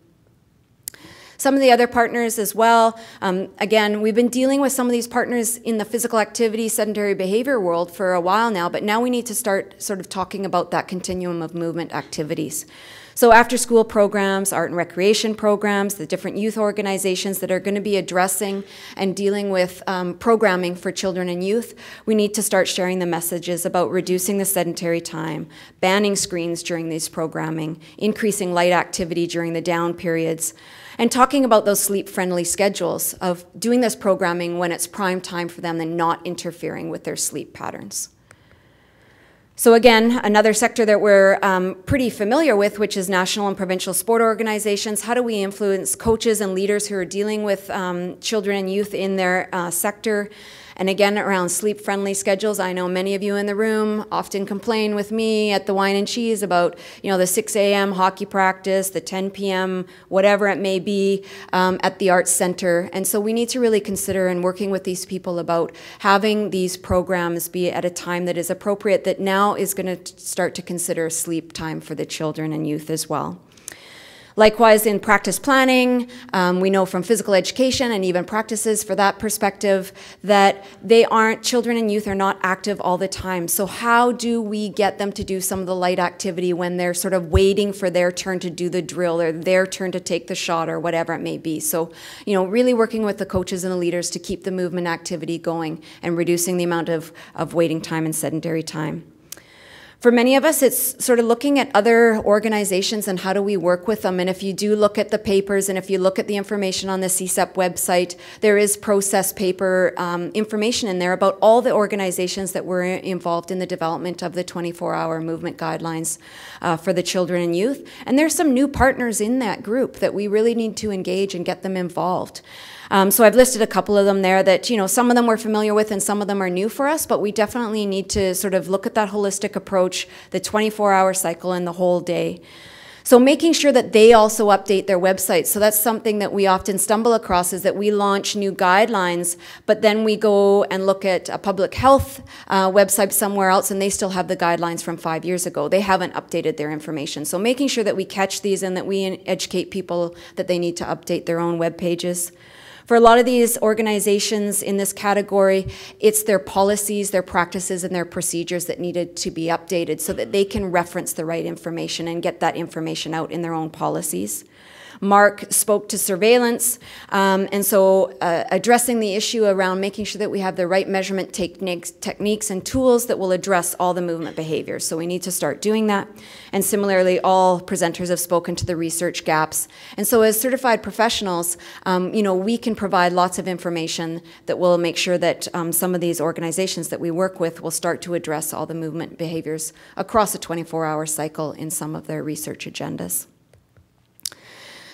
Some of the other partners as well, um, again, we've been dealing with some of these partners in the physical activity, sedentary behavior world for a while now, but now we need to start sort of talking about that continuum of movement activities. So after school programs, art and recreation programs, the different youth organizations that are going to be addressing and dealing with um, programming for children and youth, we need to start sharing the messages about reducing the sedentary time, banning screens during these programming, increasing light activity during the down periods, and talking about those sleep friendly schedules of doing this programming when it's prime time for them and not interfering with their sleep patterns. So again, another sector that we're um, pretty familiar with, which is national and provincial sport organizations. How do we influence coaches and leaders who are dealing with um, children and youth in their uh, sector and again, around sleep friendly schedules, I know many of you in the room often complain with me at the wine and cheese about, you know, the 6 a.m. hockey practice, the 10 p.m., whatever it may be um, at the Arts Center. And so we need to really consider in working with these people about having these programs be at a time that is appropriate that now is going to start to consider sleep time for the children and youth as well. Likewise, in practice planning, um, we know from physical education and even practices for that perspective that they aren't, children and youth are not active all the time. So, how do we get them to do some of the light activity when they're sort of waiting for their turn to do the drill or their turn to take the shot or whatever it may be? So, you know, really working with the coaches and the leaders to keep the movement activity going and reducing the amount of, of waiting time and sedentary time. For many of us, it's sort of looking at other organizations and how do we work with them. And if you do look at the papers and if you look at the information on the CSEP website, there is process paper um, information in there about all the organizations that were involved in the development of the 24 hour movement guidelines uh, for the children and youth. And there's some new partners in that group that we really need to engage and get them involved. Um, so I've listed a couple of them there that, you know, some of them we're familiar with and some of them are new for us, but we definitely need to sort of look at that holistic approach, the 24 hour cycle and the whole day. So making sure that they also update their websites. So that's something that we often stumble across is that we launch new guidelines, but then we go and look at a public health uh, website somewhere else and they still have the guidelines from five years ago. They haven't updated their information. So making sure that we catch these and that we educate people that they need to update their own web pages. For a lot of these organizations in this category, it's their policies, their practices, and their procedures that needed to be updated so that they can reference the right information and get that information out in their own policies. Mark spoke to surveillance, um, and so uh, addressing the issue around making sure that we have the right measurement techniques, techniques and tools that will address all the movement behaviors. So we need to start doing that. And similarly, all presenters have spoken to the research gaps. And so as certified professionals, um, you know, we can provide lots of information that will make sure that um, some of these organizations that we work with will start to address all the movement behaviors across a 24-hour cycle in some of their research agendas.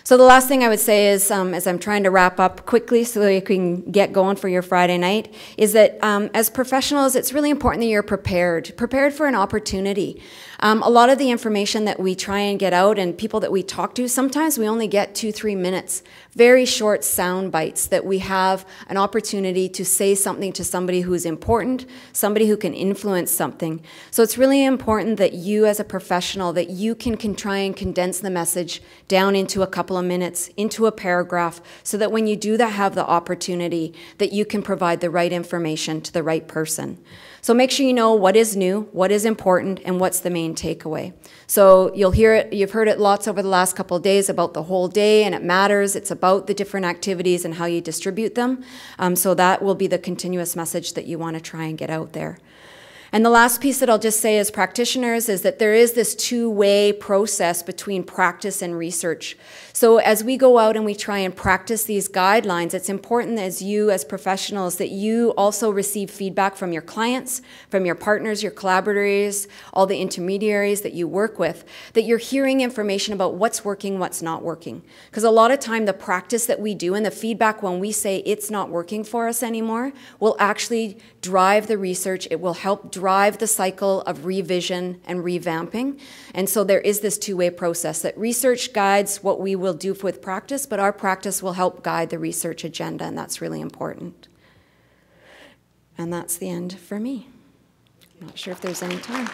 So the last thing I would say is, um, as I'm trying to wrap up quickly so you can get going for your Friday night, is that um, as professionals, it's really important that you're prepared, prepared for an opportunity. Um, a lot of the information that we try and get out and people that we talk to, sometimes we only get two, three minutes, very short sound bites that we have an opportunity to say something to somebody who's important, somebody who can influence something. So it's really important that you as a professional, that you can, can try and condense the message down into a couple of minutes, into a paragraph, so that when you do that have the opportunity, that you can provide the right information to the right person. So make sure you know what is new, what is important, and what's the main takeaway. So you'll hear it, you've heard it lots over the last couple of days about the whole day, and it matters. It's about the different activities and how you distribute them. Um, so that will be the continuous message that you want to try and get out there. And the last piece that I'll just say as practitioners is that there is this two-way process between practice and research. So as we go out and we try and practice these guidelines, it's important as you as professionals that you also receive feedback from your clients, from your partners, your collaborators, all the intermediaries that you work with, that you're hearing information about what's working, what's not working. Because a lot of time the practice that we do and the feedback when we say it's not working for us anymore will actually drive the research. It will help drive the cycle of revision and revamping. And so there is this two-way process that research guides what we will do with practice, but our practice will help guide the research agenda, and that's really important. And that's the end for me. I'm not sure if there's any time.